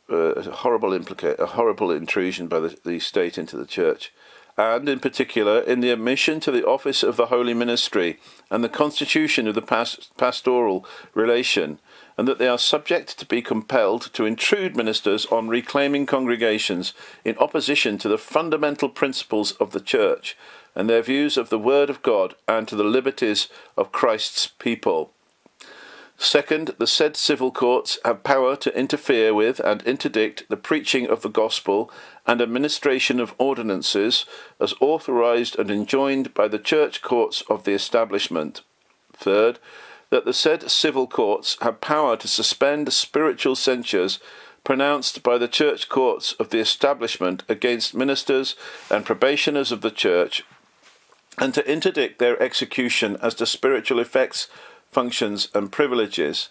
Uh, a horrible implica- a horrible intrusion by the, the state into the church, and in particular in the admission to the office of the holy ministry and the constitution of the past- pastoral relation, and that they are subject to be compelled to intrude ministers on reclaiming congregations in opposition to the fundamental principles of the church and their views of the word of God and to the liberties of Christ's people. Second, the said civil courts have power to interfere with and interdict the preaching of the gospel and administration of ordinances as authorized and enjoined by the church courts of the establishment. Third, that the said civil courts have power to suspend spiritual censures pronounced by the church courts of the establishment against ministers and probationers of the church, and to interdict their execution as to spiritual effects functions, and privileges.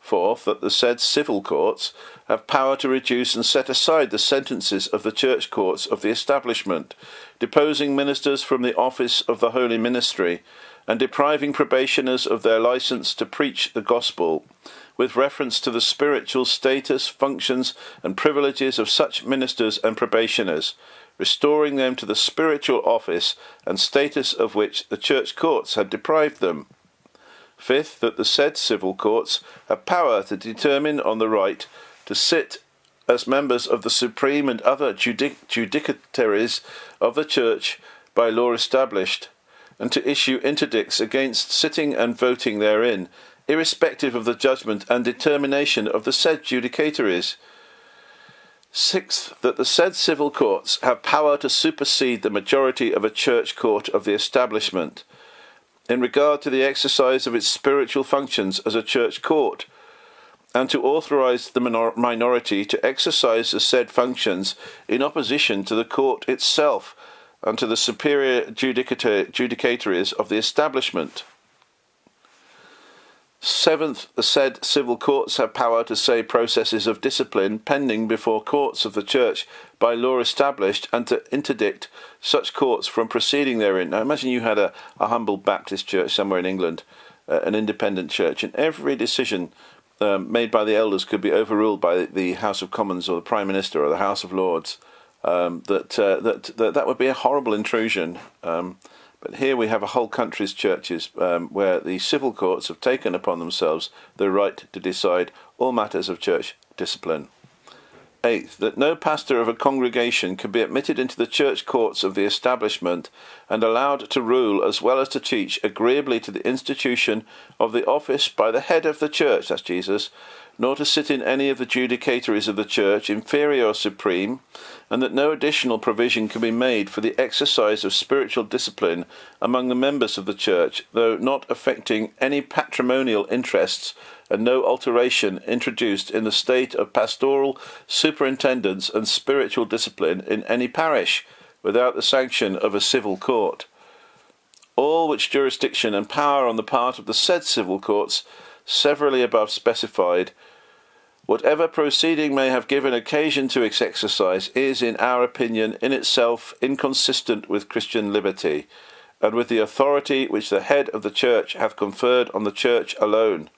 Fourth, that the said civil courts have power to reduce and set aside the sentences of the church courts of the establishment, deposing ministers from the office of the holy ministry, and depriving probationers of their license to preach the gospel, with reference to the spiritual status, functions, and privileges of such ministers and probationers, restoring them to the spiritual office and status of which the church courts had deprived them. Fifth, that the said civil courts have power to determine on the right to sit as members of the supreme and other judic- judicatories of the Church by law established, and to issue interdicts against sitting and voting therein, irrespective of the judgment and determination of the said judicatories. Sixth, that the said civil courts have power to supersede the majority of a church court of the establishment in regard to the exercise of its spiritual functions as a church court, and to authorize the minor- minority to exercise the said functions in opposition to the court itself and to the superior judicatories of the establishment. Seventh, said civil courts have power to say processes of discipline pending before courts of the church by law established and to interdict such courts from proceeding therein. Now imagine you had a, a humble Baptist church somewhere in England, uh, an independent church, and every decision um, made by the elders could be overruled by the House of Commons or the Prime Minister or the House of Lords. Um, that, uh, that that that would be a horrible intrusion. Um, But here we have a whole country's churches um, where the civil courts have taken upon themselves the right to decide all matters of church discipline. Eighth, that no pastor of a congregation can be admitted into the church courts of the establishment and allowed to rule as well as to teach agreeably to the institution of the office by the head of the church, that's Jesus, nor to sit in any of the judicatories of the church, inferior or supreme, and that no additional provision can be made for the exercise of spiritual discipline among the members of the church, though not affecting any patrimonial interests, and no alteration introduced in the state of pastoral superintendence and spiritual discipline in any parish, without the sanction of a civil court. All which jurisdiction and power on the part of the said civil courts, severally above specified, Whatever proceeding may have given occasion to its exercise is, in our opinion, in itself inconsistent with Christian liberty, and with the authority which the head of the Church hath conferred on the Church alone.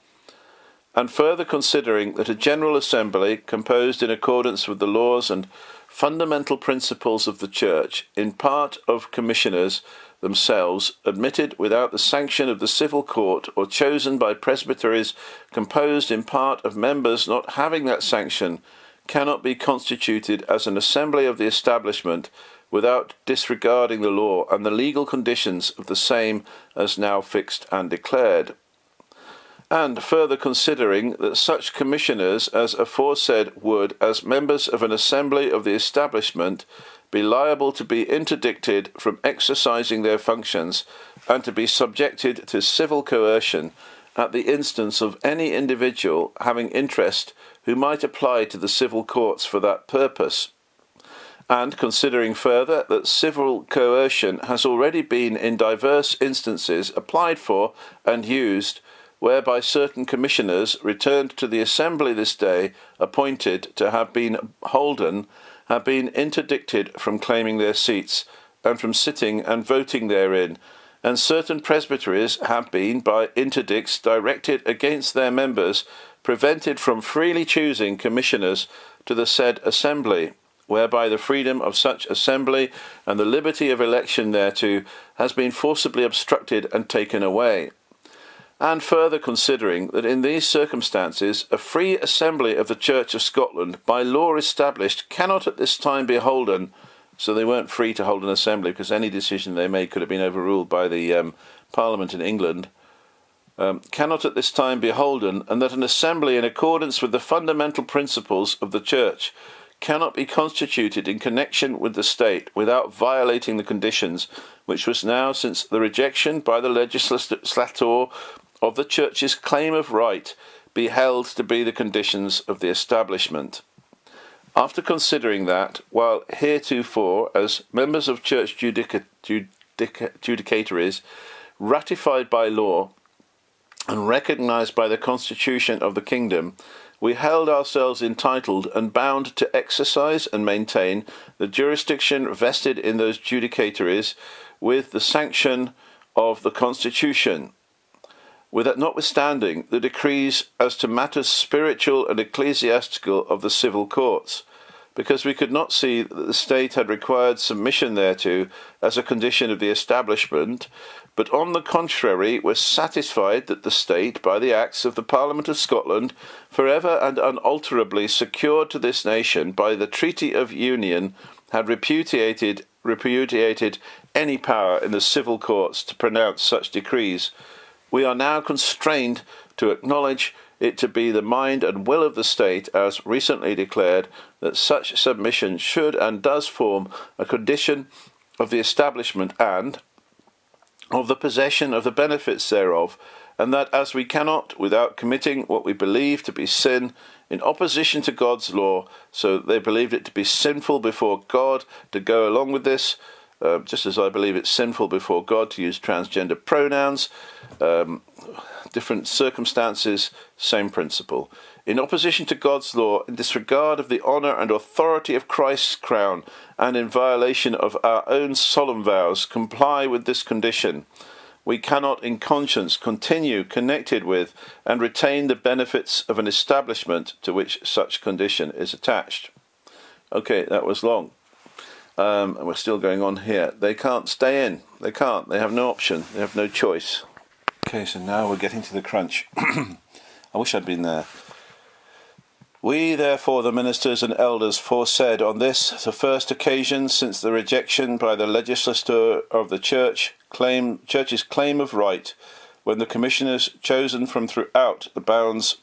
And further considering that a General Assembly, composed in accordance with the laws and fundamental principles of the Church, in part of commissioners, themselves admitted without the sanction of the civil court or chosen by presbyteries composed in part of members not having that sanction cannot be constituted as an assembly of the establishment without disregarding the law and the legal conditions of the same as now fixed and declared. And further considering that such commissioners as aforesaid would, as members of an assembly of the establishment, be liable to be interdicted from exercising their functions and to be subjected to civil coercion at the instance of any individual having interest who might apply to the civil courts for that purpose. And considering further that civil coercion has already been in diverse instances applied for and used, whereby certain commissioners returned to the assembly this day appointed to have been holden have been interdicted from claiming their seats and from sitting and voting therein, and certain presbyteries have been, by interdicts directed against their members, prevented from freely choosing commissioners to the said assembly, whereby the freedom of such assembly and the liberty of election thereto has been forcibly obstructed and taken away and further considering that in these circumstances a free assembly of the Church of Scotland, by law established, cannot at this time be holden, so they weren't free to hold an assembly because any decision they made could have been overruled by the um, Parliament in England, um, cannot at this time be holden, and that an assembly in accordance with the fundamental principles of the Church cannot be constituted in connection with the state without violating the conditions which was now since the rejection by the legislator of the Church's claim of right be held to be the conditions of the establishment. After considering that, while heretofore, as members of Church judica, judica, judicatories, ratified by law and recognized by the Constitution of the Kingdom, we held ourselves entitled and bound to exercise and maintain the jurisdiction vested in those judicatories with the sanction of the Constitution, with that notwithstanding the decrees as to matters spiritual and ecclesiastical of the civil courts, because we could not see that the state had required submission thereto as a condition of the establishment, but on the contrary were satisfied that the state, by the acts of the Parliament of Scotland, for ever and unalterably secured to this nation by the Treaty of Union, had repudiated repudiated any power in the civil courts to pronounce such decrees we are now constrained to acknowledge it to be the mind and will of the state, as recently declared, that such submission should and does form a condition of the establishment and of the possession of the benefits thereof, and that as we cannot, without committing what we believe to be sin, in opposition to God's law, so they believed it to be sinful before God to go along with this, uh, just as I believe it's sinful before God to use transgender pronouns, um, different circumstances, same principle. In opposition to God's law, in disregard of the honour and authority of Christ's crown, and in violation of our own solemn vows, comply with this condition. We cannot in conscience continue connected with and retain the benefits of an establishment to which such condition is attached. Okay, that was long. um, and we're still going on here, they can't stay in. They can't. They have no option. They have no choice. Okay, so now we're getting to the crunch. *clears throat* I wish I'd been there. We, therefore, the ministers and elders, foresaid on this, the first occasion since the rejection by the legislature of the church, claim, church's claim of right, when the commissioners chosen from throughout the bounds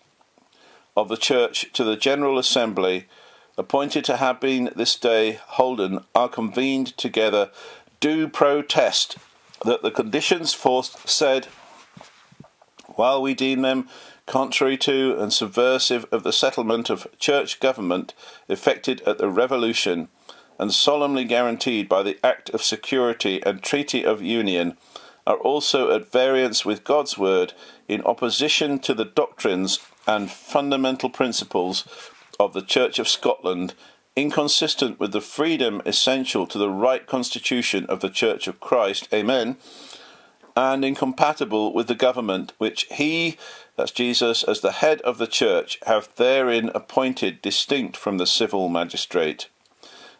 of the church to the General Assembly, appointed to have been this day holden, are convened together, do protest that the conditions said, while we deem them contrary to and subversive of the settlement of church government effected at the Revolution, and solemnly guaranteed by the Act of Security and Treaty of Union, are also at variance with God's Word in opposition to the doctrines and fundamental principles of the Church of Scotland, inconsistent with the freedom essential to the right constitution of the Church of Christ, amen, and incompatible with the government which he, that's Jesus, as the head of the Church, hath therein appointed distinct from the civil magistrate.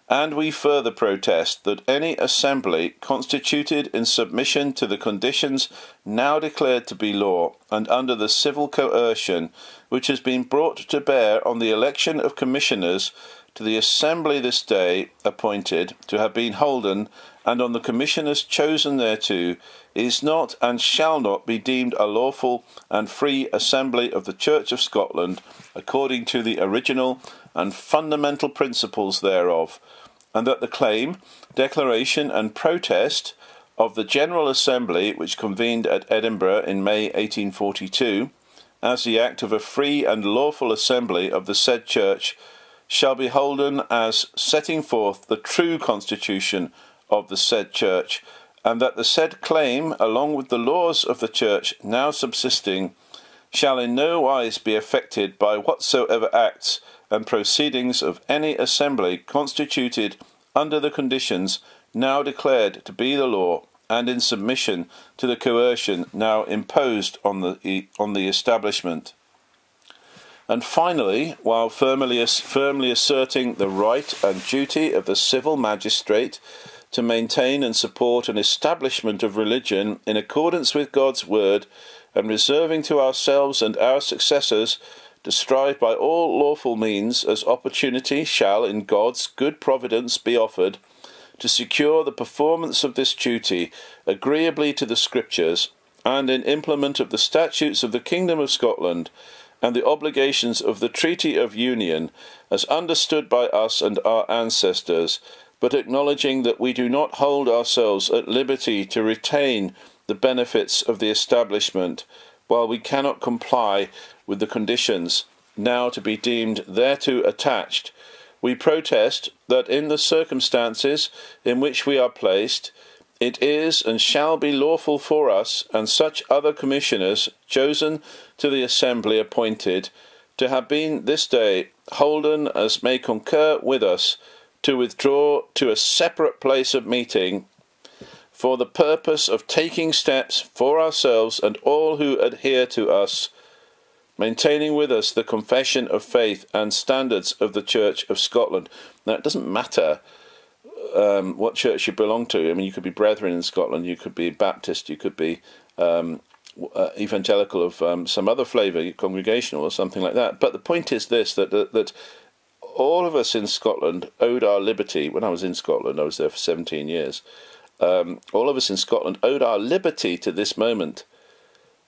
And we further protest that any assembly constituted in submission to the conditions now declared to be law and under the civil coercion which has been brought to bear on the election of commissioners to the assembly this day appointed to have been holden and on the commissioners chosen thereto is not and shall not be deemed a lawful and free assembly of the Church of Scotland according to the original and fundamental principles thereof, and that the claim, declaration, and protest of the General Assembly, which convened at Edinburgh in May 1842, as the act of a free and lawful assembly of the said Church, shall be holden as setting forth the true constitution of the said Church, and that the said claim, along with the laws of the Church now subsisting, shall in no wise be affected by whatsoever acts and proceedings of any assembly constituted under the conditions now declared to be the law and in submission to the coercion now imposed on the, on the establishment. And finally, while firmly, firmly asserting the right and duty of the civil magistrate to maintain and support an establishment of religion in accordance with God's word and reserving to ourselves and our successors to strive by all lawful means as opportunity shall in God's good providence be offered to secure the performance of this duty agreeably to the Scriptures and in implement of the statutes of the Kingdom of Scotland and the obligations of the Treaty of Union as understood by us and our ancestors, but acknowledging that we do not hold ourselves at liberty to retain the benefits of the establishment while we cannot comply with the conditions now to be deemed thereto attached, we protest that in the circumstances in which we are placed, it is and shall be lawful for us and such other commissioners chosen to the assembly appointed to have been this day holden as may concur with us to withdraw to a separate place of meeting for the purpose of taking steps for ourselves and all who adhere to us, maintaining with us the confession of faith and standards of the Church of Scotland. Now, it doesn't matter um, what church you belong to. I mean, you could be Brethren in Scotland, you could be Baptist, you could be um, uh, evangelical of um, some other flavour, congregational or something like that. But the point is this: that, that that all of us in Scotland owed our liberty. When I was in Scotland, I was there for 17 years um, all of us in Scotland owed our liberty to this moment,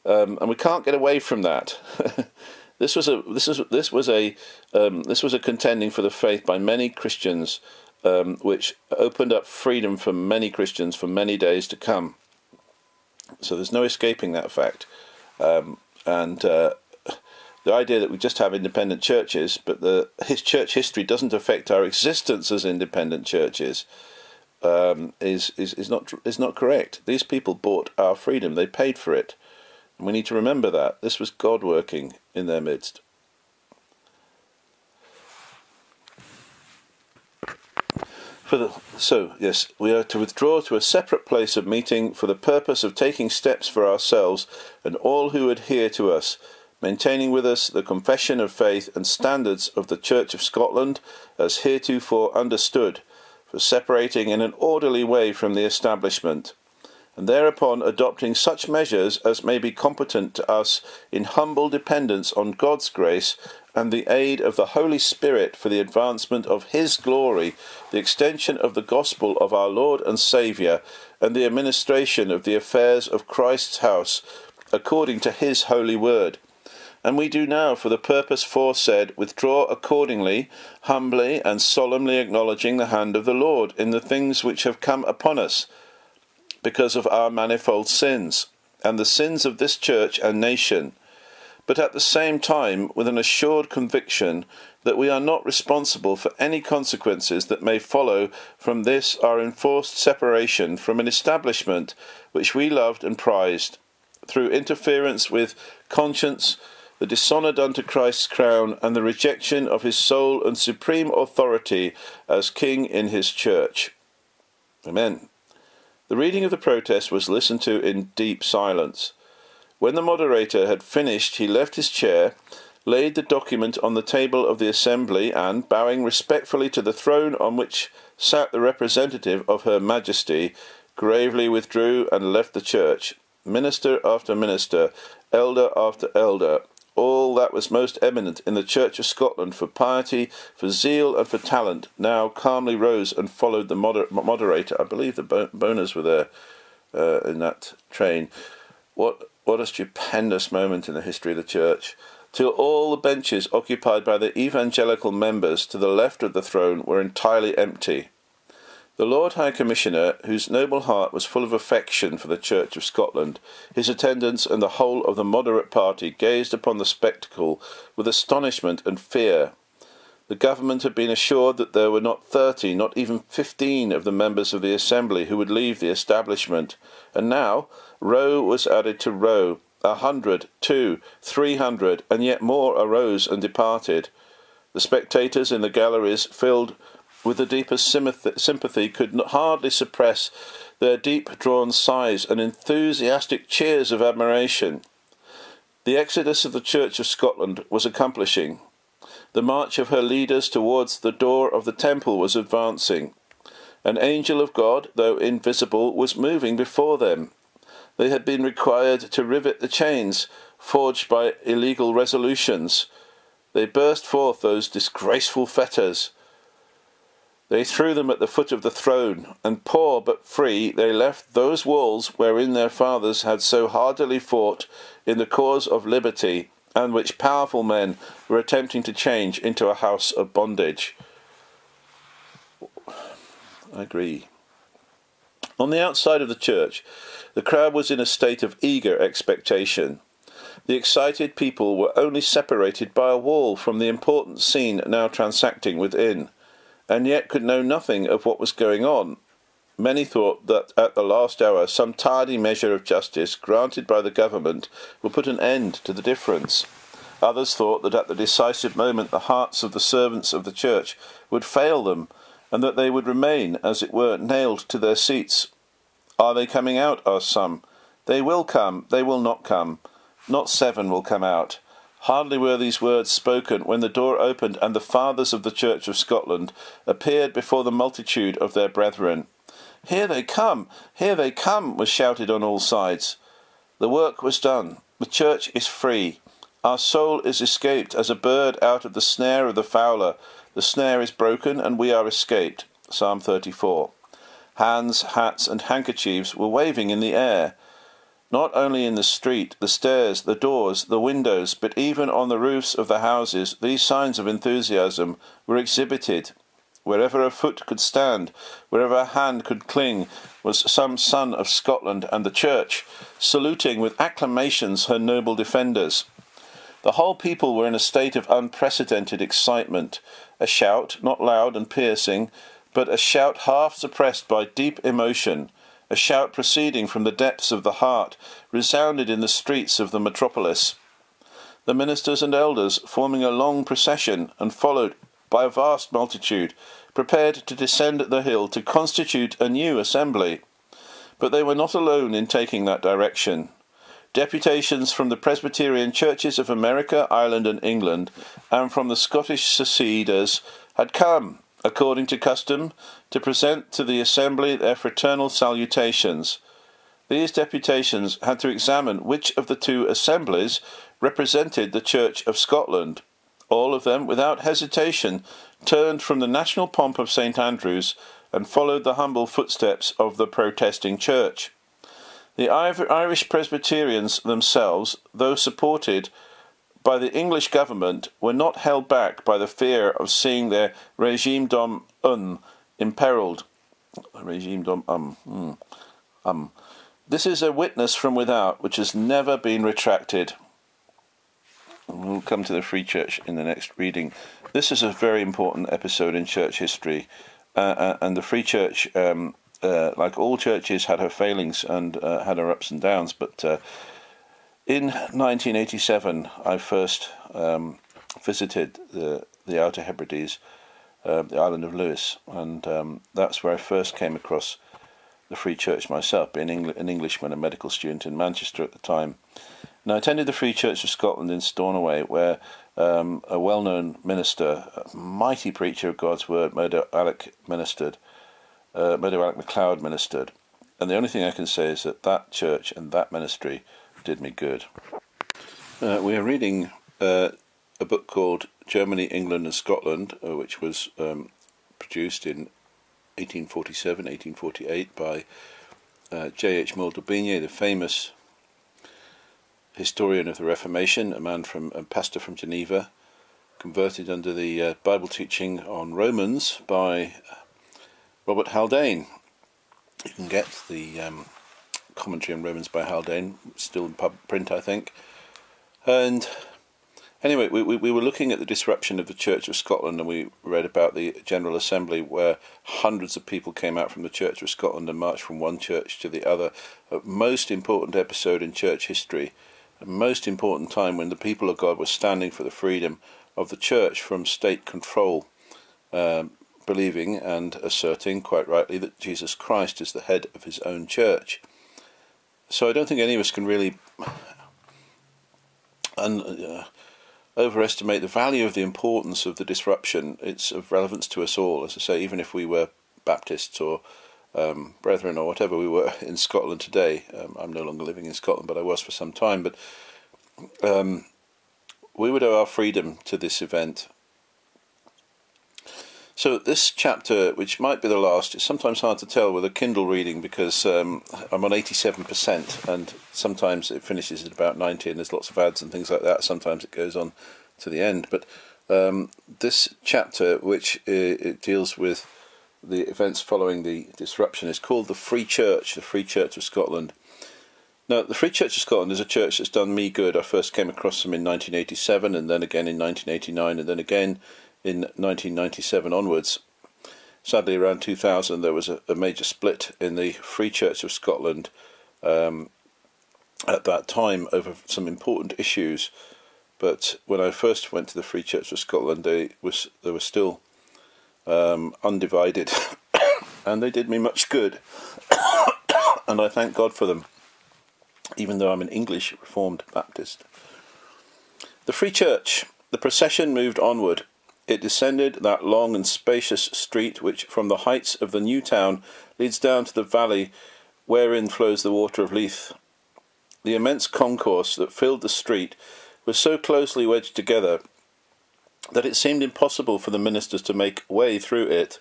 um, and we can't get away from that. *laughs* this was a this is this was a um, this was a contending for the faith by many Christians, um, which opened up freedom for many Christians for many days to come. So there's no escaping that fact, um, and. Uh, the idea that we just have independent churches, but the his church history doesn't affect our existence as independent churches um, is, is, is, not, is not correct. These people bought our freedom, they paid for it. And we need to remember that. This was God working in their midst. For the, so, yes, we are to withdraw to a separate place of meeting for the purpose of taking steps for ourselves and all who adhere to us, maintaining with us the confession of faith and standards of the Church of Scotland as heretofore understood, for separating in an orderly way from the establishment, and thereupon adopting such measures as may be competent to us in humble dependence on God's grace and the aid of the Holy Spirit for the advancement of His glory, the extension of the gospel of our Lord and Saviour, and the administration of the affairs of Christ's house, according to His holy word. And we do now, for the purpose foresaid, withdraw accordingly, humbly and solemnly acknowledging the hand of the Lord in the things which have come upon us, because of our manifold sins, and the sins of this church and nation, but at the same time with an assured conviction that we are not responsible for any consequences that may follow from this our enforced separation from an establishment which we loved and prized, through interference with conscience the dishonour done to Christ's crown, and the rejection of his sole and supreme authority as King in his church. Amen. The reading of the protest was listened to in deep silence. When the moderator had finished, he left his chair, laid the document on the table of the assembly, and, bowing respectfully to the throne on which sat the representative of Her Majesty, gravely withdrew and left the church. Minister after minister, elder after elder, all that was most eminent in the Church of Scotland for piety, for zeal, and for talent, now calmly rose and followed the moder moderator. I believe the Bonars were there uh, in that train. What what a stupendous moment in the history of the Church! Till all the benches occupied by the evangelical members to the left of the throne were entirely empty. The Lord High Commissioner, whose noble heart was full of affection for the Church of Scotland, his attendants, and the whole of the moderate party gazed upon the spectacle with astonishment and fear. The government had been assured that there were not thirty, not even fifteen of the members of the Assembly who would leave the establishment, and now row was added to row. A hundred, two, three hundred, and yet more arose and departed. The spectators in the galleries filled with the deepest sympathy, could hardly suppress their deep drawn sighs and enthusiastic cheers of admiration. The exodus of the Church of Scotland was accomplishing. The march of her leaders towards the door of the temple was advancing. An angel of God, though invisible, was moving before them. They had been required to rivet the chains forged by illegal resolutions. They burst forth those disgraceful fetters they threw them at the foot of the throne, and poor but free they left those walls wherein their fathers had so hardily fought in the cause of liberty, and which powerful men were attempting to change into a house of bondage. I agree. On the outside of the church, the crowd was in a state of eager expectation. The excited people were only separated by a wall from the important scene now transacting within and yet could know nothing of what was going on. Many thought that at the last hour some tardy measure of justice granted by the government would put an end to the difference. Others thought that at the decisive moment the hearts of the servants of the church would fail them, and that they would remain, as it were, nailed to their seats. Are they coming out? asked some. They will come, they will not come. Not seven will come out. Hardly were these words spoken when the door opened and the fathers of the Church of Scotland appeared before the multitude of their brethren. Here they come! Here they come! was shouted on all sides. The work was done. The Church is free. Our soul is escaped as a bird out of the snare of the fowler. The snare is broken and we are escaped. Psalm 34. Hands, hats, and handkerchiefs were waving in the air. Not only in the street, the stairs, the doors, the windows, but even on the roofs of the houses, these signs of enthusiasm were exhibited. Wherever a foot could stand, wherever a hand could cling, was some son of Scotland and the Church, saluting with acclamations her noble defenders. The whole people were in a state of unprecedented excitement. A shout, not loud and piercing, but a shout half suppressed by deep emotion, a shout proceeding from the depths of the heart, resounded in the streets of the metropolis. The ministers and elders, forming a long procession and followed by a vast multitude, prepared to descend the hill to constitute a new assembly. But they were not alone in taking that direction. Deputations from the Presbyterian churches of America, Ireland, and England, and from the Scottish seceders had come, according to custom, to present to the assembly their fraternal salutations. These deputations had to examine which of the two assemblies represented the Church of Scotland. All of them, without hesitation, turned from the national pomp of St Andrews and followed the humble footsteps of the protesting church. The Irish Presbyterians themselves, though supported by the English government, were not held back by the fear of seeing their regime d'homme un imperiled. Regium donum um, mm, um. This is a witness from without which has never been retracted. We'll come to the Free Church in the next reading. This is a very important episode in church history, uh, uh, and the Free Church, um, uh, like all churches, had her failings and uh, had her ups and downs. But uh, in 1987, I first um, visited the the Outer Hebrides, uh, the island of Lewis, and um, that's where I first came across the Free Church myself, being an Englishman, a medical student in Manchester at the time. And I attended the Free Church of Scotland in Stornoway, where um, a well known minister, a mighty preacher of God's Word, Murdo Alec, ministered, uh, Murdo Alec MacLeod ministered. And the only thing I can say is that that church and that ministry did me good. Uh, we are reading uh, a book called Germany, England, and Scotland, uh, which was um, produced in 1847, 1848 by uh, J.H. Merle the famous historian of the Reformation, a man from a pastor from Geneva, converted under the uh, Bible teaching on Romans by Robert Haldane. You can get the um, commentary on Romans by Haldane, still in pub print, I think. And anyway, we, we, we were looking at the disruption of the Church of Scotland, and we read about the General Assembly where hundreds of people came out from the Church of Scotland and marched from one church to the other. A most important episode in church history a most important time when the people of God were standing for the freedom of the church from state control, um, believing and asserting quite rightly that Jesus Christ is the head of his own church. So I don't think any of us can really un, uh, overestimate the value of the importance of the disruption. It's of relevance to us all, as I say, even if we were Baptists or um, brethren or whatever we were *laughs* in Scotland today. Um, I'm no longer living in Scotland, but I was for some time. But um, we would owe our freedom to this event. So this chapter, which might be the last, is sometimes hard to tell with a Kindle reading because um, I'm on 87% and sometimes it finishes at about 90 and there's lots of ads and things like that. Sometimes it goes on to the end. But um, this chapter, which uh, it deals with the events following the disruption is called the Free Church, the Free Church of Scotland. Now, the Free Church of Scotland is a church that's done me good. I first came across them in 1987, and then again in 1989, and then again in 1997 onwards. Sadly, around 2000, there was a, a major split in the Free Church of Scotland um, at that time over some important issues. But when I first went to the Free Church of Scotland, they was there was still um, undivided, *coughs* and they did me much good, *coughs* and I thank God for them, even though I'm an English Reformed Baptist. The Free Church. The procession moved onward. It descended that long and spacious street which, from the heights of the new town, leads down to the valley wherein flows the water of Leith. The immense concourse that filled the street was so closely wedged together that it seemed impossible for the ministers to make way through it.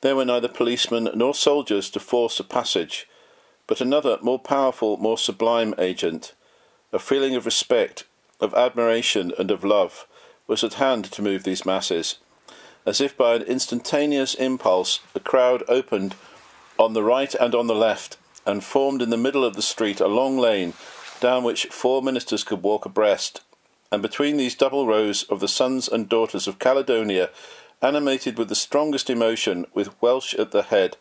There were neither policemen nor soldiers to force a passage, but another, more powerful, more sublime agent, a feeling of respect, of admiration, and of love, was at hand to move these masses. As if by an instantaneous impulse, the crowd opened on the right and on the left, and formed in the middle of the street a long lane down which four ministers could walk abreast and between these double rows of the sons and daughters of Caledonia, animated with the strongest emotion, with Welsh at the head,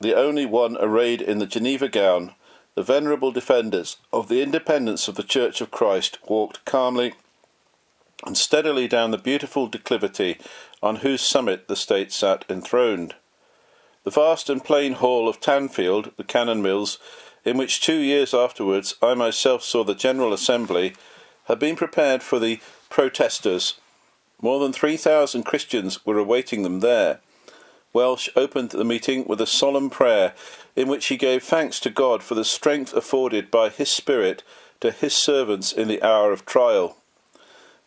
the only one arrayed in the Geneva gown, the venerable defenders of the independence of the Church of Christ walked calmly and steadily down the beautiful declivity on whose summit the state sat enthroned. The vast and plain hall of Tanfield, the Canonmills, in which two years afterwards I myself saw the General Assembly had been prepared for the protesters, More than 3,000 Christians were awaiting them there. Welsh opened the meeting with a solemn prayer in which he gave thanks to God for the strength afforded by His Spirit to His servants in the hour of trial.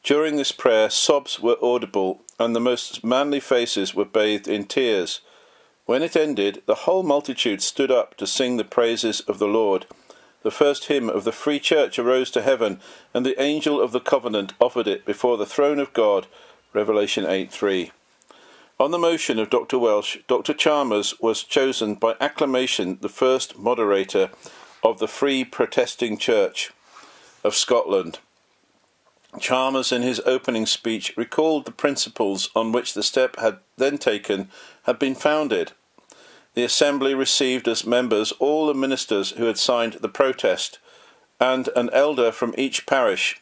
During this prayer, sobs were audible, and the most manly faces were bathed in tears. When it ended, the whole multitude stood up to sing the praises of the Lord. The first hymn of the Free Church arose to heaven, and the angel of the covenant offered it before the throne of God. Revelation 8 3. On the motion of Dr. Welsh, Dr. Chalmers was chosen by acclamation the first moderator of the Free Protesting Church of Scotland. Chalmers, in his opening speech, recalled the principles on which the step had then taken had been founded. The Assembly received as members all the ministers who had signed the protest, and an elder from each parish.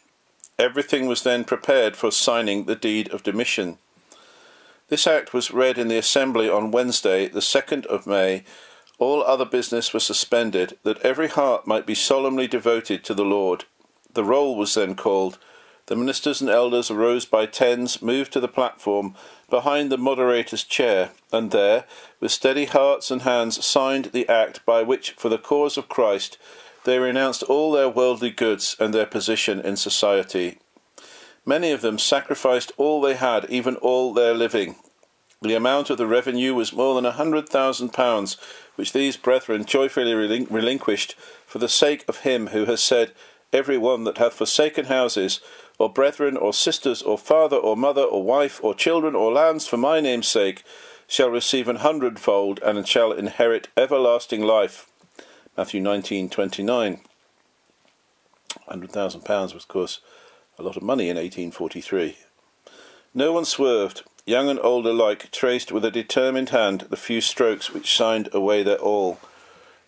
Everything was then prepared for signing the deed of demission. This act was read in the Assembly on Wednesday, the 2nd of May. All other business was suspended, that every heart might be solemnly devoted to the Lord. The roll was then called the ministers and elders arose by tens, moved to the platform behind the moderator's chair, and there, with steady hearts and hands, signed the act by which, for the cause of Christ, they renounced all their worldly goods and their position in society. Many of them sacrificed all they had, even all their living. The amount of the revenue was more than a hundred thousand pounds, which these brethren joyfully relinquished for the sake of him who has said, Every one that hath forsaken houses, or brethren, or sisters, or father, or mother, or wife, or children, or lands for my name's sake, shall receive an hundredfold, and shall inherit everlasting life. Matthew 19:29. Hundred thousand pounds was, of course, a lot of money in 1843. No one swerved. Young and old alike traced with a determined hand the few strokes which signed away their all.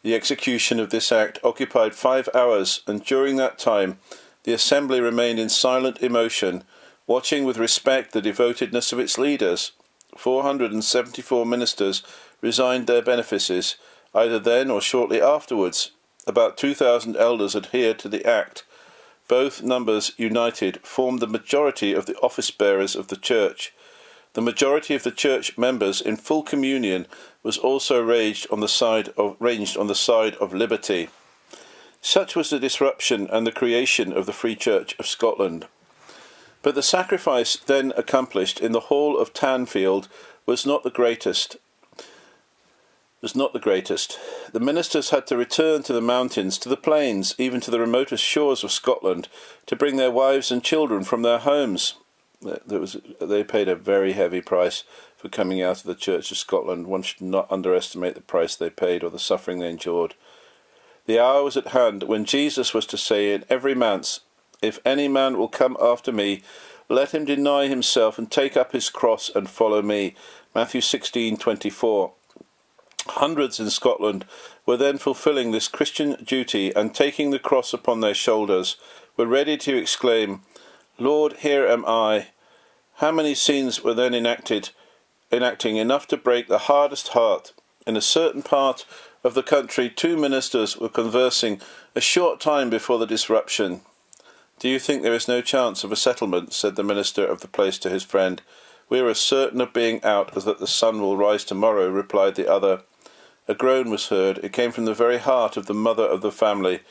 The execution of this act occupied five hours, and during that time the assembly remained in silent emotion, watching with respect the devotedness of its leaders. 474 ministers resigned their benefices, either then or shortly afterwards. About 2,000 elders adhered to the act. Both numbers united formed the majority of the office bearers of the church. The majority of the church members in full communion was also ranged on the side of, ranged on the side of liberty. Such was the disruption and the creation of the Free Church of Scotland. But the sacrifice then accomplished in the hall of Tanfield was not the greatest. Was not the greatest. The ministers had to return to the mountains, to the plains, even to the remotest shores of Scotland, to bring their wives and children from their homes. There was, they paid a very heavy price for coming out of the Church of Scotland. One should not underestimate the price they paid or the suffering they endured. The hour was at hand when Jesus was to say in every manse, If any man will come after me, let him deny himself and take up his cross and follow me. Matthew 16:24. Hundreds in Scotland were then fulfilling this Christian duty and taking the cross upon their shoulders, were ready to exclaim, Lord, here am I. How many scenes were then enacted, enacting enough to break the hardest heart? In a certain part of the country, two ministers were conversing a short time before the disruption. Do you think there is no chance of a settlement? said the minister of the place to his friend. We are as certain of being out as that the sun will rise tomorrow, replied the other. A groan was heard. It came from the very heart of the mother of the family.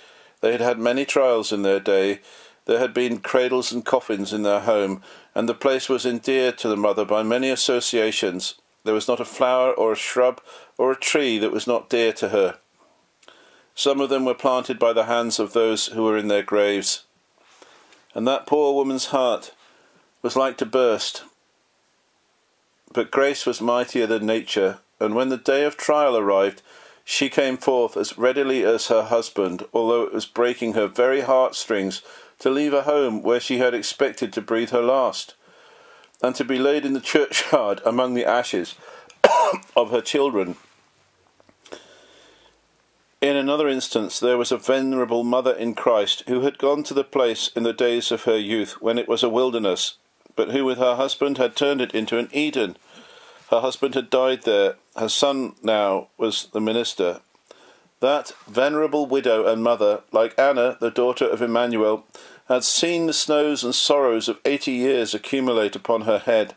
They had had many trials in their day. There had been cradles and coffins in their home, and the place was endeared to the mother by many associations. There was not a flower or a shrub or a tree that was not dear to her. Some of them were planted by the hands of those who were in their graves. And that poor woman's heart was like to burst. But grace was mightier than nature, and when the day of trial arrived, she came forth as readily as her husband, although it was breaking her very heartstrings to leave a home where she had expected to breathe her last, and to be laid in the churchyard among the ashes *coughs* of her children in another instance, there was a venerable mother in Christ who had gone to the place in the days of her youth when it was a wilderness, but who with her husband had turned it into an Eden. Her husband had died there. Her son now was the minister. That venerable widow and mother, like Anna, the daughter of Emmanuel, had seen the snows and sorrows of eighty years accumulate upon her head,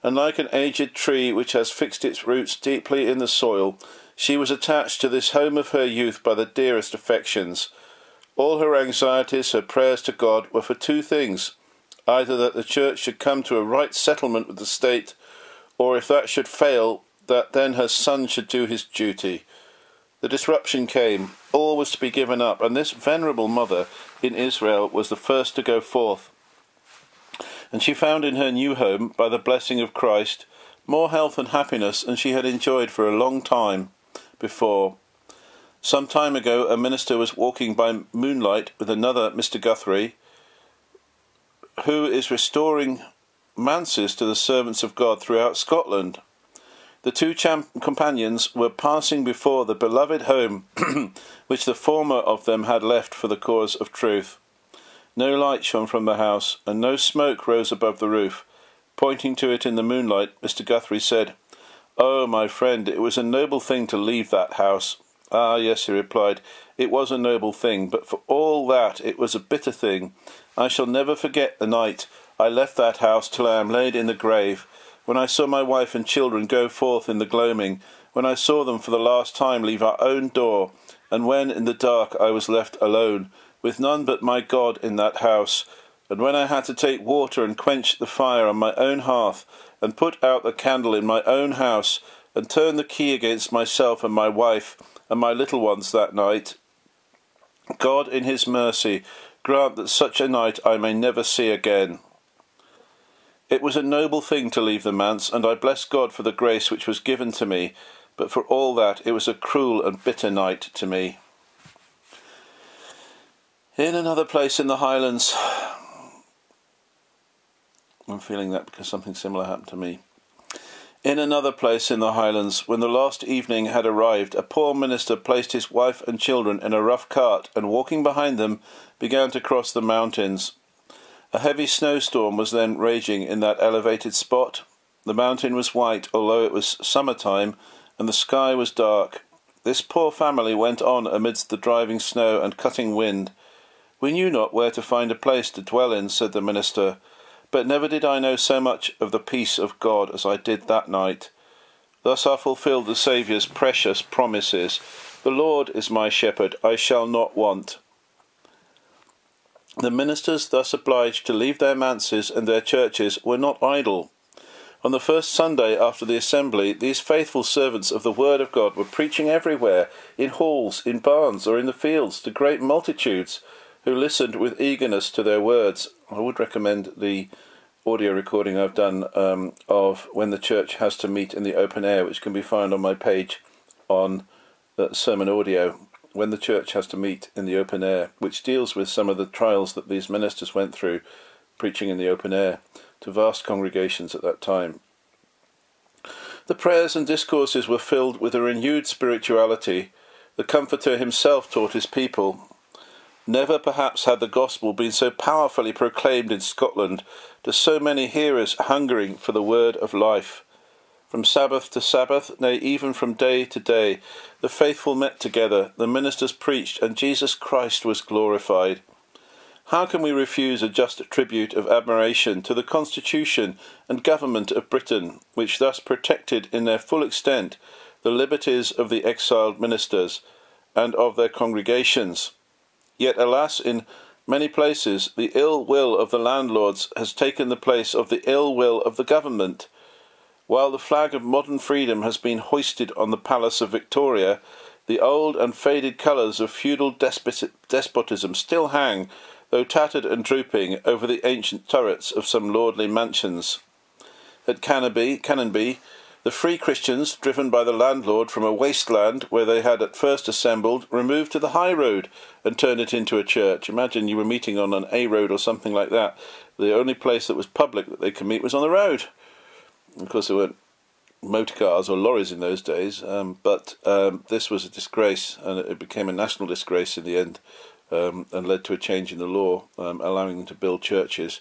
and like an aged tree which has fixed its roots deeply in the soil, she was attached to this home of her youth by the dearest affections. All her anxieties, her prayers to God, were for two things either that the church should come to a right settlement with the state, or if that should fail, that then her son should do his duty. The disruption came, all was to be given up, and this venerable mother in Israel was the first to go forth. And she found in her new home, by the blessing of Christ, more health and happiness than she had enjoyed for a long time before. Some time ago, a minister was walking by moonlight with another Mr. Guthrie, who is restoring manses to the servants of God throughout Scotland. The two companions were passing before the beloved home *clears throat* which the former of them had left for the cause of truth. No light shone from the house, and no smoke rose above the roof. Pointing to it in the moonlight, Mr. Guthrie said, Oh, my friend, it was a noble thing to leave that house. Ah, yes, he replied, it was a noble thing, but for all that it was a bitter thing. I shall never forget the night I left that house till I am laid in the grave when I saw my wife and children go forth in the gloaming, when I saw them for the last time leave our own door, and when in the dark I was left alone, with none but my God in that house, and when I had to take water and quench the fire on my own hearth, and put out the candle in my own house, and turn the key against myself and my wife and my little ones that night. God, in His mercy, grant that such a night I may never see again. It was a noble thing to leave the manse, and I bless God for the grace which was given to me, but for all that it was a cruel and bitter night to me. In another place in the Highlands, I'm feeling that because something similar happened to me. In another place in the Highlands, when the last evening had arrived, a poor minister placed his wife and children in a rough cart, and walking behind them, began to cross the mountains. A heavy snowstorm was then raging in that elevated spot. The mountain was white, although it was summer time, and the sky was dark. This poor family went on amidst the driving snow and cutting wind. We knew not where to find a place to dwell in, said the minister, but never did I know so much of the peace of God as I did that night. Thus are fulfilled the Saviour's precious promises. The Lord is my shepherd, I shall not want. The ministers thus obliged to leave their manses and their churches were not idle. On the first Sunday after the assembly, these faithful servants of the Word of God were preaching everywhere, in halls, in barns, or in the fields, to great multitudes who listened with eagerness to their words. I would recommend the audio recording I've done um, of when the church has to meet in the open air, which can be found on my page on the sermon audio when the church has to meet in the open air, which deals with some of the trials that these ministers went through preaching in the open air to vast congregations at that time. The prayers and discourses were filled with a renewed spirituality. The Comforter himself taught his people. Never perhaps had the gospel been so powerfully proclaimed in Scotland to so many hearers hungering for the word of life. From Sabbath to Sabbath, nay, even from day to day, the faithful met together, the ministers preached, and Jesus Christ was glorified. How can we refuse a just tribute of admiration to the Constitution and government of Britain, which thus protected in their full extent the liberties of the exiled ministers and of their congregations? Yet, alas, in many places the ill will of the landlords has taken the place of the ill will of the government while the flag of modern freedom has been hoisted on the Palace of Victoria, the old and faded colours of feudal despotism still hang, though tattered and drooping, over the ancient turrets of some lordly mansions. At Canonbie, Canonbie, the free Christians, driven by the landlord from a wasteland where they had at first assembled, removed to the high road and turned it into a church. Imagine you were meeting on an A road or something like that. The only place that was public that they could meet was on the road. Of course, there weren't motor cars or lorries in those days, um, but um, this was a disgrace, and it became a national disgrace in the end, um, and led to a change in the law um, allowing them to build churches.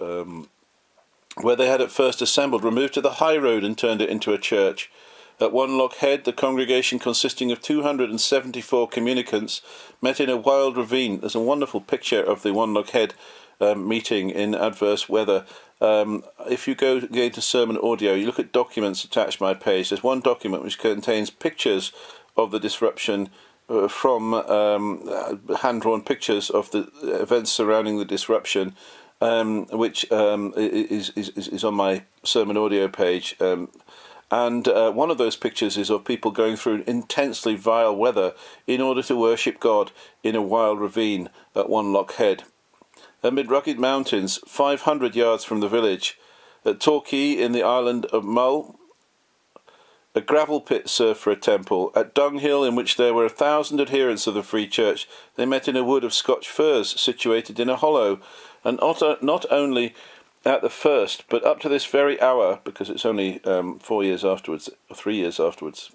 Um, where they had at first assembled, removed to the high road and turned it into a church. At Wanlockhead, the congregation consisting of 274 communicants met in a wild ravine. There's a wonderful picture of the Wanlockhead um, meeting in adverse weather. Um, if you go, go into sermon audio, you look at documents attached to my page. There's one document which contains pictures of the disruption uh, from um, hand drawn pictures of the events surrounding the disruption. Um, which um, is, is, is on my sermon audio page. Um, and uh, one of those pictures is of people going through intensely vile weather in order to worship God in a wild ravine at Wanlockhead. Amid rugged mountains, 500 yards from the village, at Torquay in the island of Mull, a gravel pit served for a temple. At Dunghill, in which there were a thousand adherents of the Free Church, they met in a wood of Scotch firs situated in a hollow, and not, not only at the first, but up to this very hour, because it's only um, four years afterwards, three years afterwards,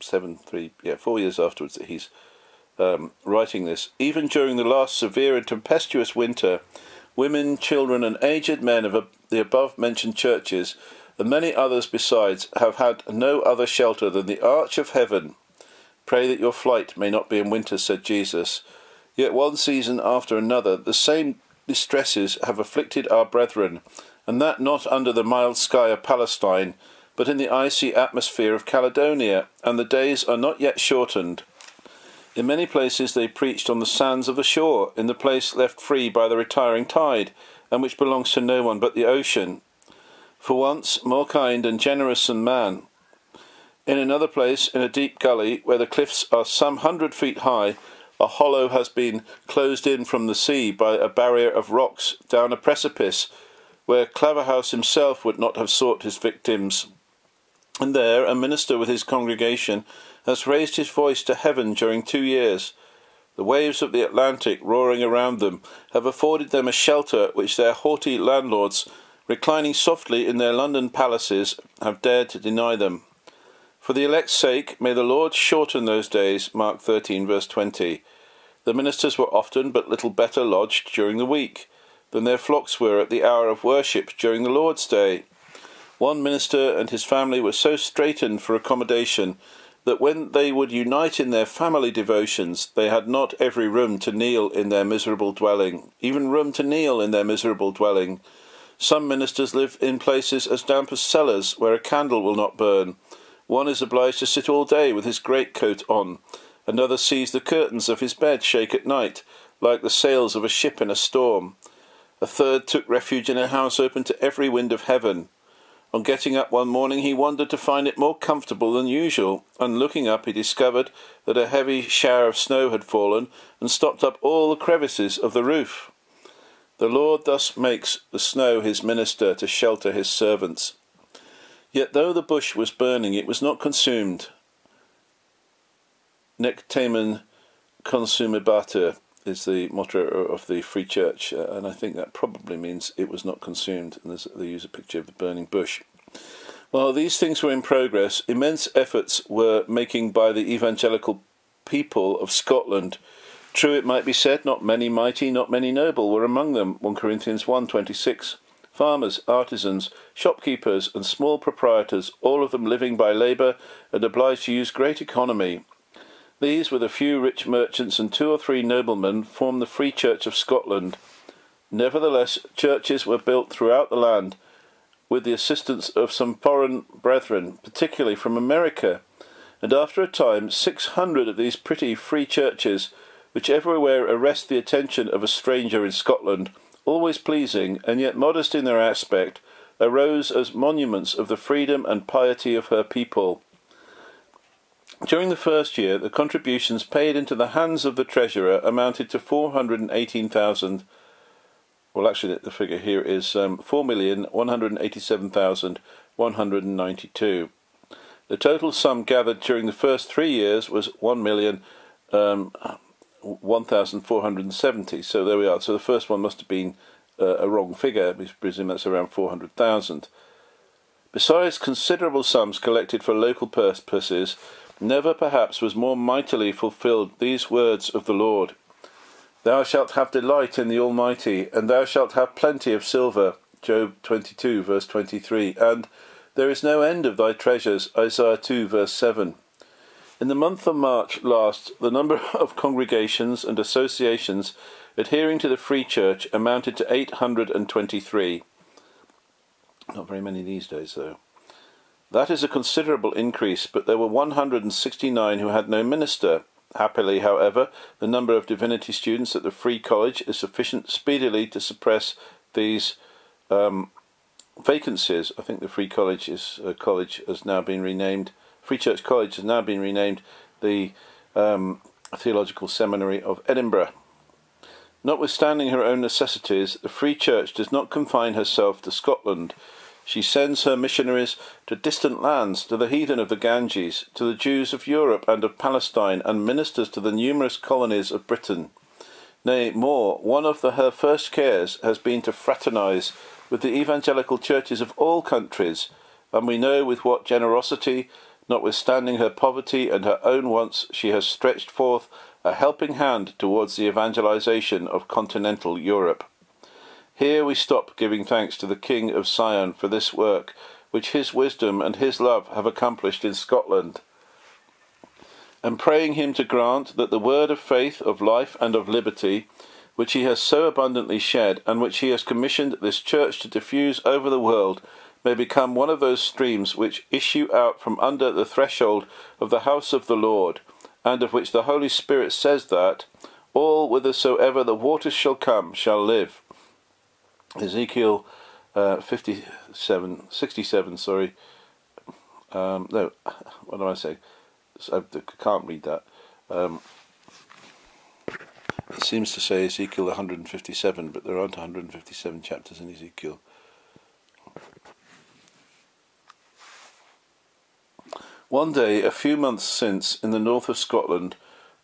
seven, three, yeah, four years afterwards that he's um, writing this. Even during the last severe and tempestuous winter, women, children, and aged men of the above mentioned churches, and many others besides, have had no other shelter than the arch of heaven. Pray that your flight may not be in winter, said Jesus. Yet one season after another, the same distresses have afflicted our brethren, and that not under the mild sky of Palestine, but in the icy atmosphere of Caledonia, and the days are not yet shortened. In many places they preached on the sands of the shore, in the place left free by the retiring tide, and which belongs to no one but the ocean. For once, more kind and generous than man. In another place, in a deep gully, where the cliffs are some hundred feet high, a hollow has been closed in from the sea by a barrier of rocks down a precipice where Claverhouse himself would not have sought his victims. And there a minister with his congregation has raised his voice to heaven during two years. The waves of the Atlantic roaring around them have afforded them a shelter which their haughty landlords, reclining softly in their London palaces, have dared to deny them. For the elect's sake, may the Lord shorten those days. Mark 13, verse 20. The ministers were often but little better lodged during the week than their flocks were at the hour of worship during the Lord's day. One minister and his family were so straitened for accommodation that when they would unite in their family devotions, they had not every room to kneel in their miserable dwelling, even room to kneel in their miserable dwelling. Some ministers live in places as damp as cellars, where a candle will not burn, one is obliged to sit all day with his greatcoat on. Another sees the curtains of his bed shake at night, like the sails of a ship in a storm. A third took refuge in a house open to every wind of heaven. On getting up one morning, he wondered to find it more comfortable than usual, and looking up, he discovered that a heavy shower of snow had fallen and stopped up all the crevices of the roof. The Lord thus makes the snow his minister to shelter his servants. Yet though the bush was burning, it was not consumed. Nec tamen consumebatur is the motto of the Free Church, uh, and I think that probably means it was not consumed, and they use a picture of the burning bush. While these things were in progress, immense efforts were making by the evangelical people of Scotland. True, it might be said, not many mighty, not many noble were among them. 1 Corinthians 1.26 farmers, artisans, shopkeepers, and small proprietors, all of them living by labour and obliged to use great economy. These, with a few rich merchants and two or three noblemen, formed the Free Church of Scotland. Nevertheless, churches were built throughout the land, with the assistance of some foreign brethren, particularly from America, and after a time, six hundred of these pretty free churches, which everywhere arrest the attention of a stranger in Scotland, always pleasing and yet modest in their aspect, arose as monuments of the freedom and piety of her people. During the first year, the contributions paid into the hands of the treasurer amounted to 418,000. Well, actually, the figure here is um, 4,187,192. The total sum gathered during the first three years was 1 million um, 1,470. So there we are. So the first one must have been uh, a wrong figure. We presume that's around 400,000. Besides considerable sums collected for local purposes, never perhaps was more mightily fulfilled these words of the Lord Thou shalt have delight in the Almighty, and thou shalt have plenty of silver. Job 22, verse 23. And There is no end of thy treasures. Isaiah 2, verse 7. In the month of March last, the number *laughs* of congregations and associations adhering to the Free Church amounted to 823. Not very many these days, though. That is a considerable increase, but there were 169 who had no minister. Happily, however, the number of divinity students at the Free College is sufficient speedily to suppress these um, vacancies. I think the Free College is uh, college has now been renamed. Free Church College has now been renamed the um, Theological Seminary of Edinburgh. Notwithstanding her own necessities, the Free Church does not confine herself to Scotland. She sends her missionaries to distant lands, to the heathen of the Ganges, to the Jews of Europe and of Palestine, and ministers to the numerous colonies of Britain. Nay, more, one of the, her first cares has been to fraternize with the evangelical churches of all countries, and we know with what generosity, notwithstanding her poverty and her own wants, she has stretched forth a helping hand towards the evangelization of continental Europe. Here we stop giving thanks to the King of Sion for this work, which his wisdom and his love have accomplished in Scotland, and praying him to grant that the word of faith, of life, and of liberty, which he has so abundantly shed, and which he has commissioned this church to diffuse over the world, may become one of those streams which issue out from under the threshold of the house of the Lord, and of which the Holy Spirit says that all whithersoever the waters shall come shall live. Ezekiel uh, 57, 67, sorry. Um, no, *laughs* what am I saying? I can't read that. Um, it seems to say Ezekiel 157, but there aren't 157 chapters in Ezekiel. One day, a few months since, in the north of Scotland,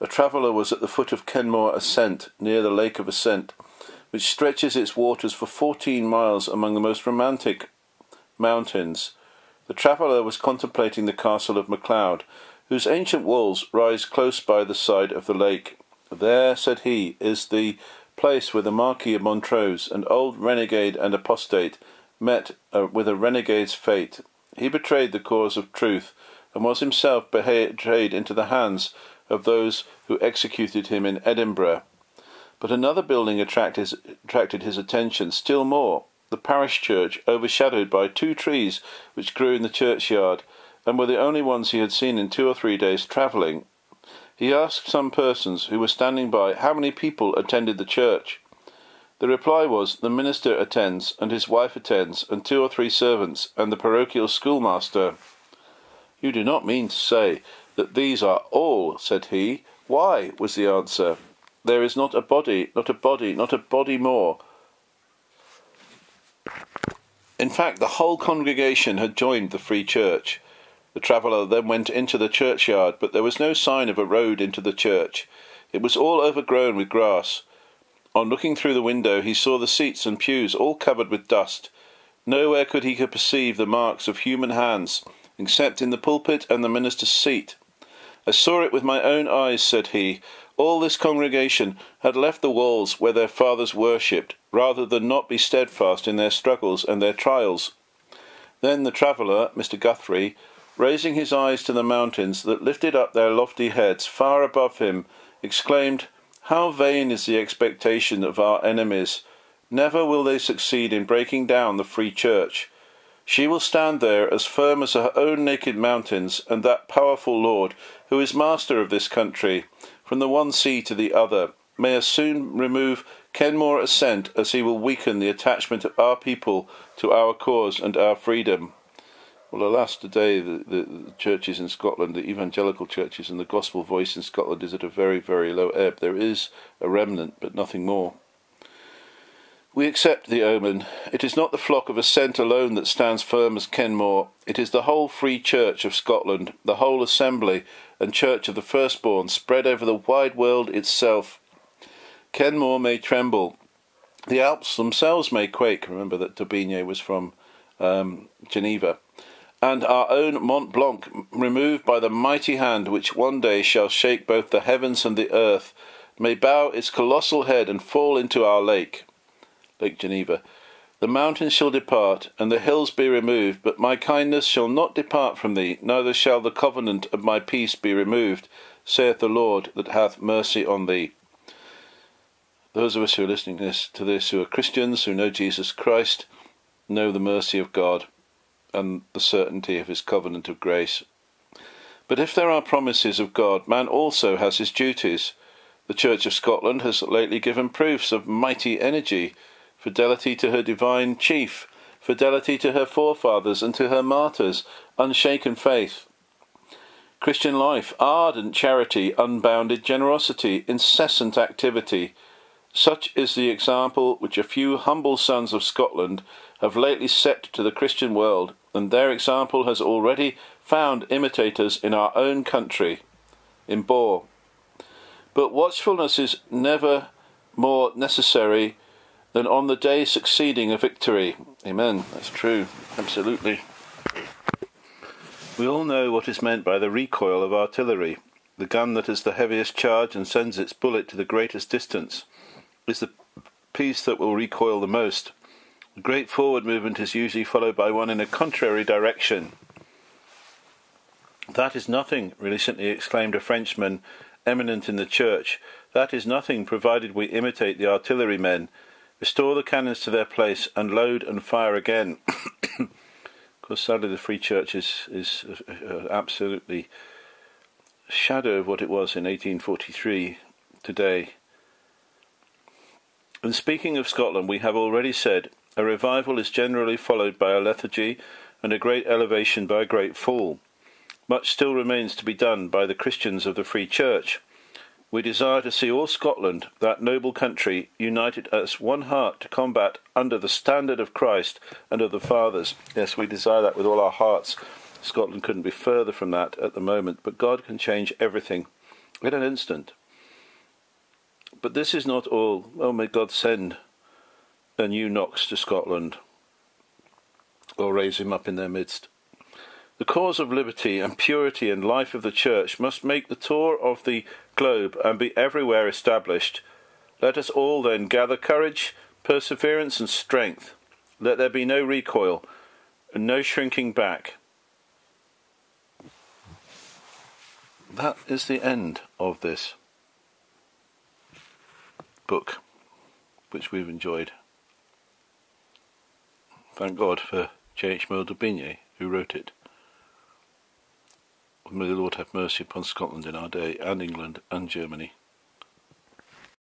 a traveller was at the foot of Benmore Assynt, near the Lake of Assynt, which stretches its waters for fourteen miles among the most romantic mountains. The traveller was contemplating the castle of Macleod, whose ancient walls rise close by the side of the lake. There, said he, is the place where the Marquis of Montrose, an old renegade and apostate, met uh, with a renegade's fate. He betrayed the cause of truth, and was himself betrayed into the hands of those who executed him in Edinburgh. But another building attracted, attracted his attention still more the parish church, overshadowed by two trees which grew in the churchyard, and were the only ones he had seen in two or three days' travelling. He asked some persons who were standing by how many people attended the church. The reply was, The minister attends, and his wife attends, and two or three servants, and the parochial schoolmaster. You do not mean to say that these are all, said he. Why? was the answer. There is not a body, not a body, not a body more. In fact, the whole congregation had joined the Free Church. The traveller then went into the churchyard, but there was no sign of a road into the church. It was all overgrown with grass. On looking through the window, he saw the seats and pews all covered with dust. Nowhere could he perceive the marks of human hands except in the pulpit and the minister's seat. I saw it with my own eyes, said he. All this congregation had left the walls where their fathers worshipped, rather than not be steadfast in their struggles and their trials. Then the traveller, Mr. Guthrie, raising his eyes to the mountains that lifted up their lofty heads far above him, exclaimed, How vain is the expectation of our enemies! Never will they succeed in breaking down the free church. She will stand there as firm as her own naked mountains, and that powerful Lord, who is master of this country, from the one sea to the other, may as soon remove Benmore Assynt as he will weaken the attachment of our people to our cause and our freedom. Well, alas, today the, the, the, churches in Scotland, the evangelical churches, and the gospel voice in Scotland is at a very, very low ebb. There is a remnant, but nothing more. We accept the omen. It is not the flock of a Assynt alone that stands firm as Benmore. It is the whole Free Church of Scotland, the whole assembly and church of the firstborn, spread over the wide world itself. Benmore may tremble. The Alps themselves may quake. Remember that D'Aubigné was from um, Geneva. And our own Mont Blanc, removed by the mighty hand which one day shall shake both the heavens and the earth, may bow its colossal head and fall into our lake. Lake Geneva. The mountains shall depart, and the hills be removed, but my kindness shall not depart from thee, neither shall the covenant of my peace be removed, saith the Lord that hath mercy on thee. Those of us who are listening to this, to this who are Christians, who know Jesus Christ, know the mercy of God and the certainty of his covenant of grace. But if there are promises of God, man also has his duties. The Church of Scotland has lately given proofs of mighty energy, fidelity to her divine chief, fidelity to her forefathers and to her martyrs, unshaken faith. Christian life, ardent charity, unbounded generosity, incessant activity, such is the example which a few humble sons of Scotland have lately set to the Christian world, and their example has already found imitators in our own country, in Bore. But watchfulness is never more necessary than on the day succeeding a victory. Amen. That's true. Absolutely. We all know what is meant by the recoil of artillery. The gun that has the heaviest charge and sends its bullet to the greatest distance is the piece that will recoil the most. A great forward movement is usually followed by one in a contrary direction. That is nothing, recently exclaimed a Frenchman eminent in the church. That is nothing, provided we imitate the artillerymen, restore the cannons to their place, and load and fire again. *coughs* of course, sadly, the Free Church is, is uh, absolutely a shadow of what it was in 1843 today. And speaking of Scotland, we have already said a revival is generally followed by a lethargy and a great elevation by a great fall. Much still remains to be done by the Christians of the Free Church. We desire to see all Scotland, that noble country, united as one heart to combat under the standard of Christ and of the Fathers. Yes, we desire that with all our hearts. Scotland couldn't be further from that at the moment, but God can change everything in an instant. But this is not all. Oh, may God send a new Knox to Scotland or raise him up in their midst. The cause of liberty and purity and life of the Church must make the tour of the globe and be everywhere established. Let us all then gather courage, perseverance, and strength. Let there be no recoil and no shrinking back. That is the end of this book, which we've enjoyed. Thank God for J.H. Merle who wrote it. May the Lord have mercy upon Scotland in our day, and England and Germany.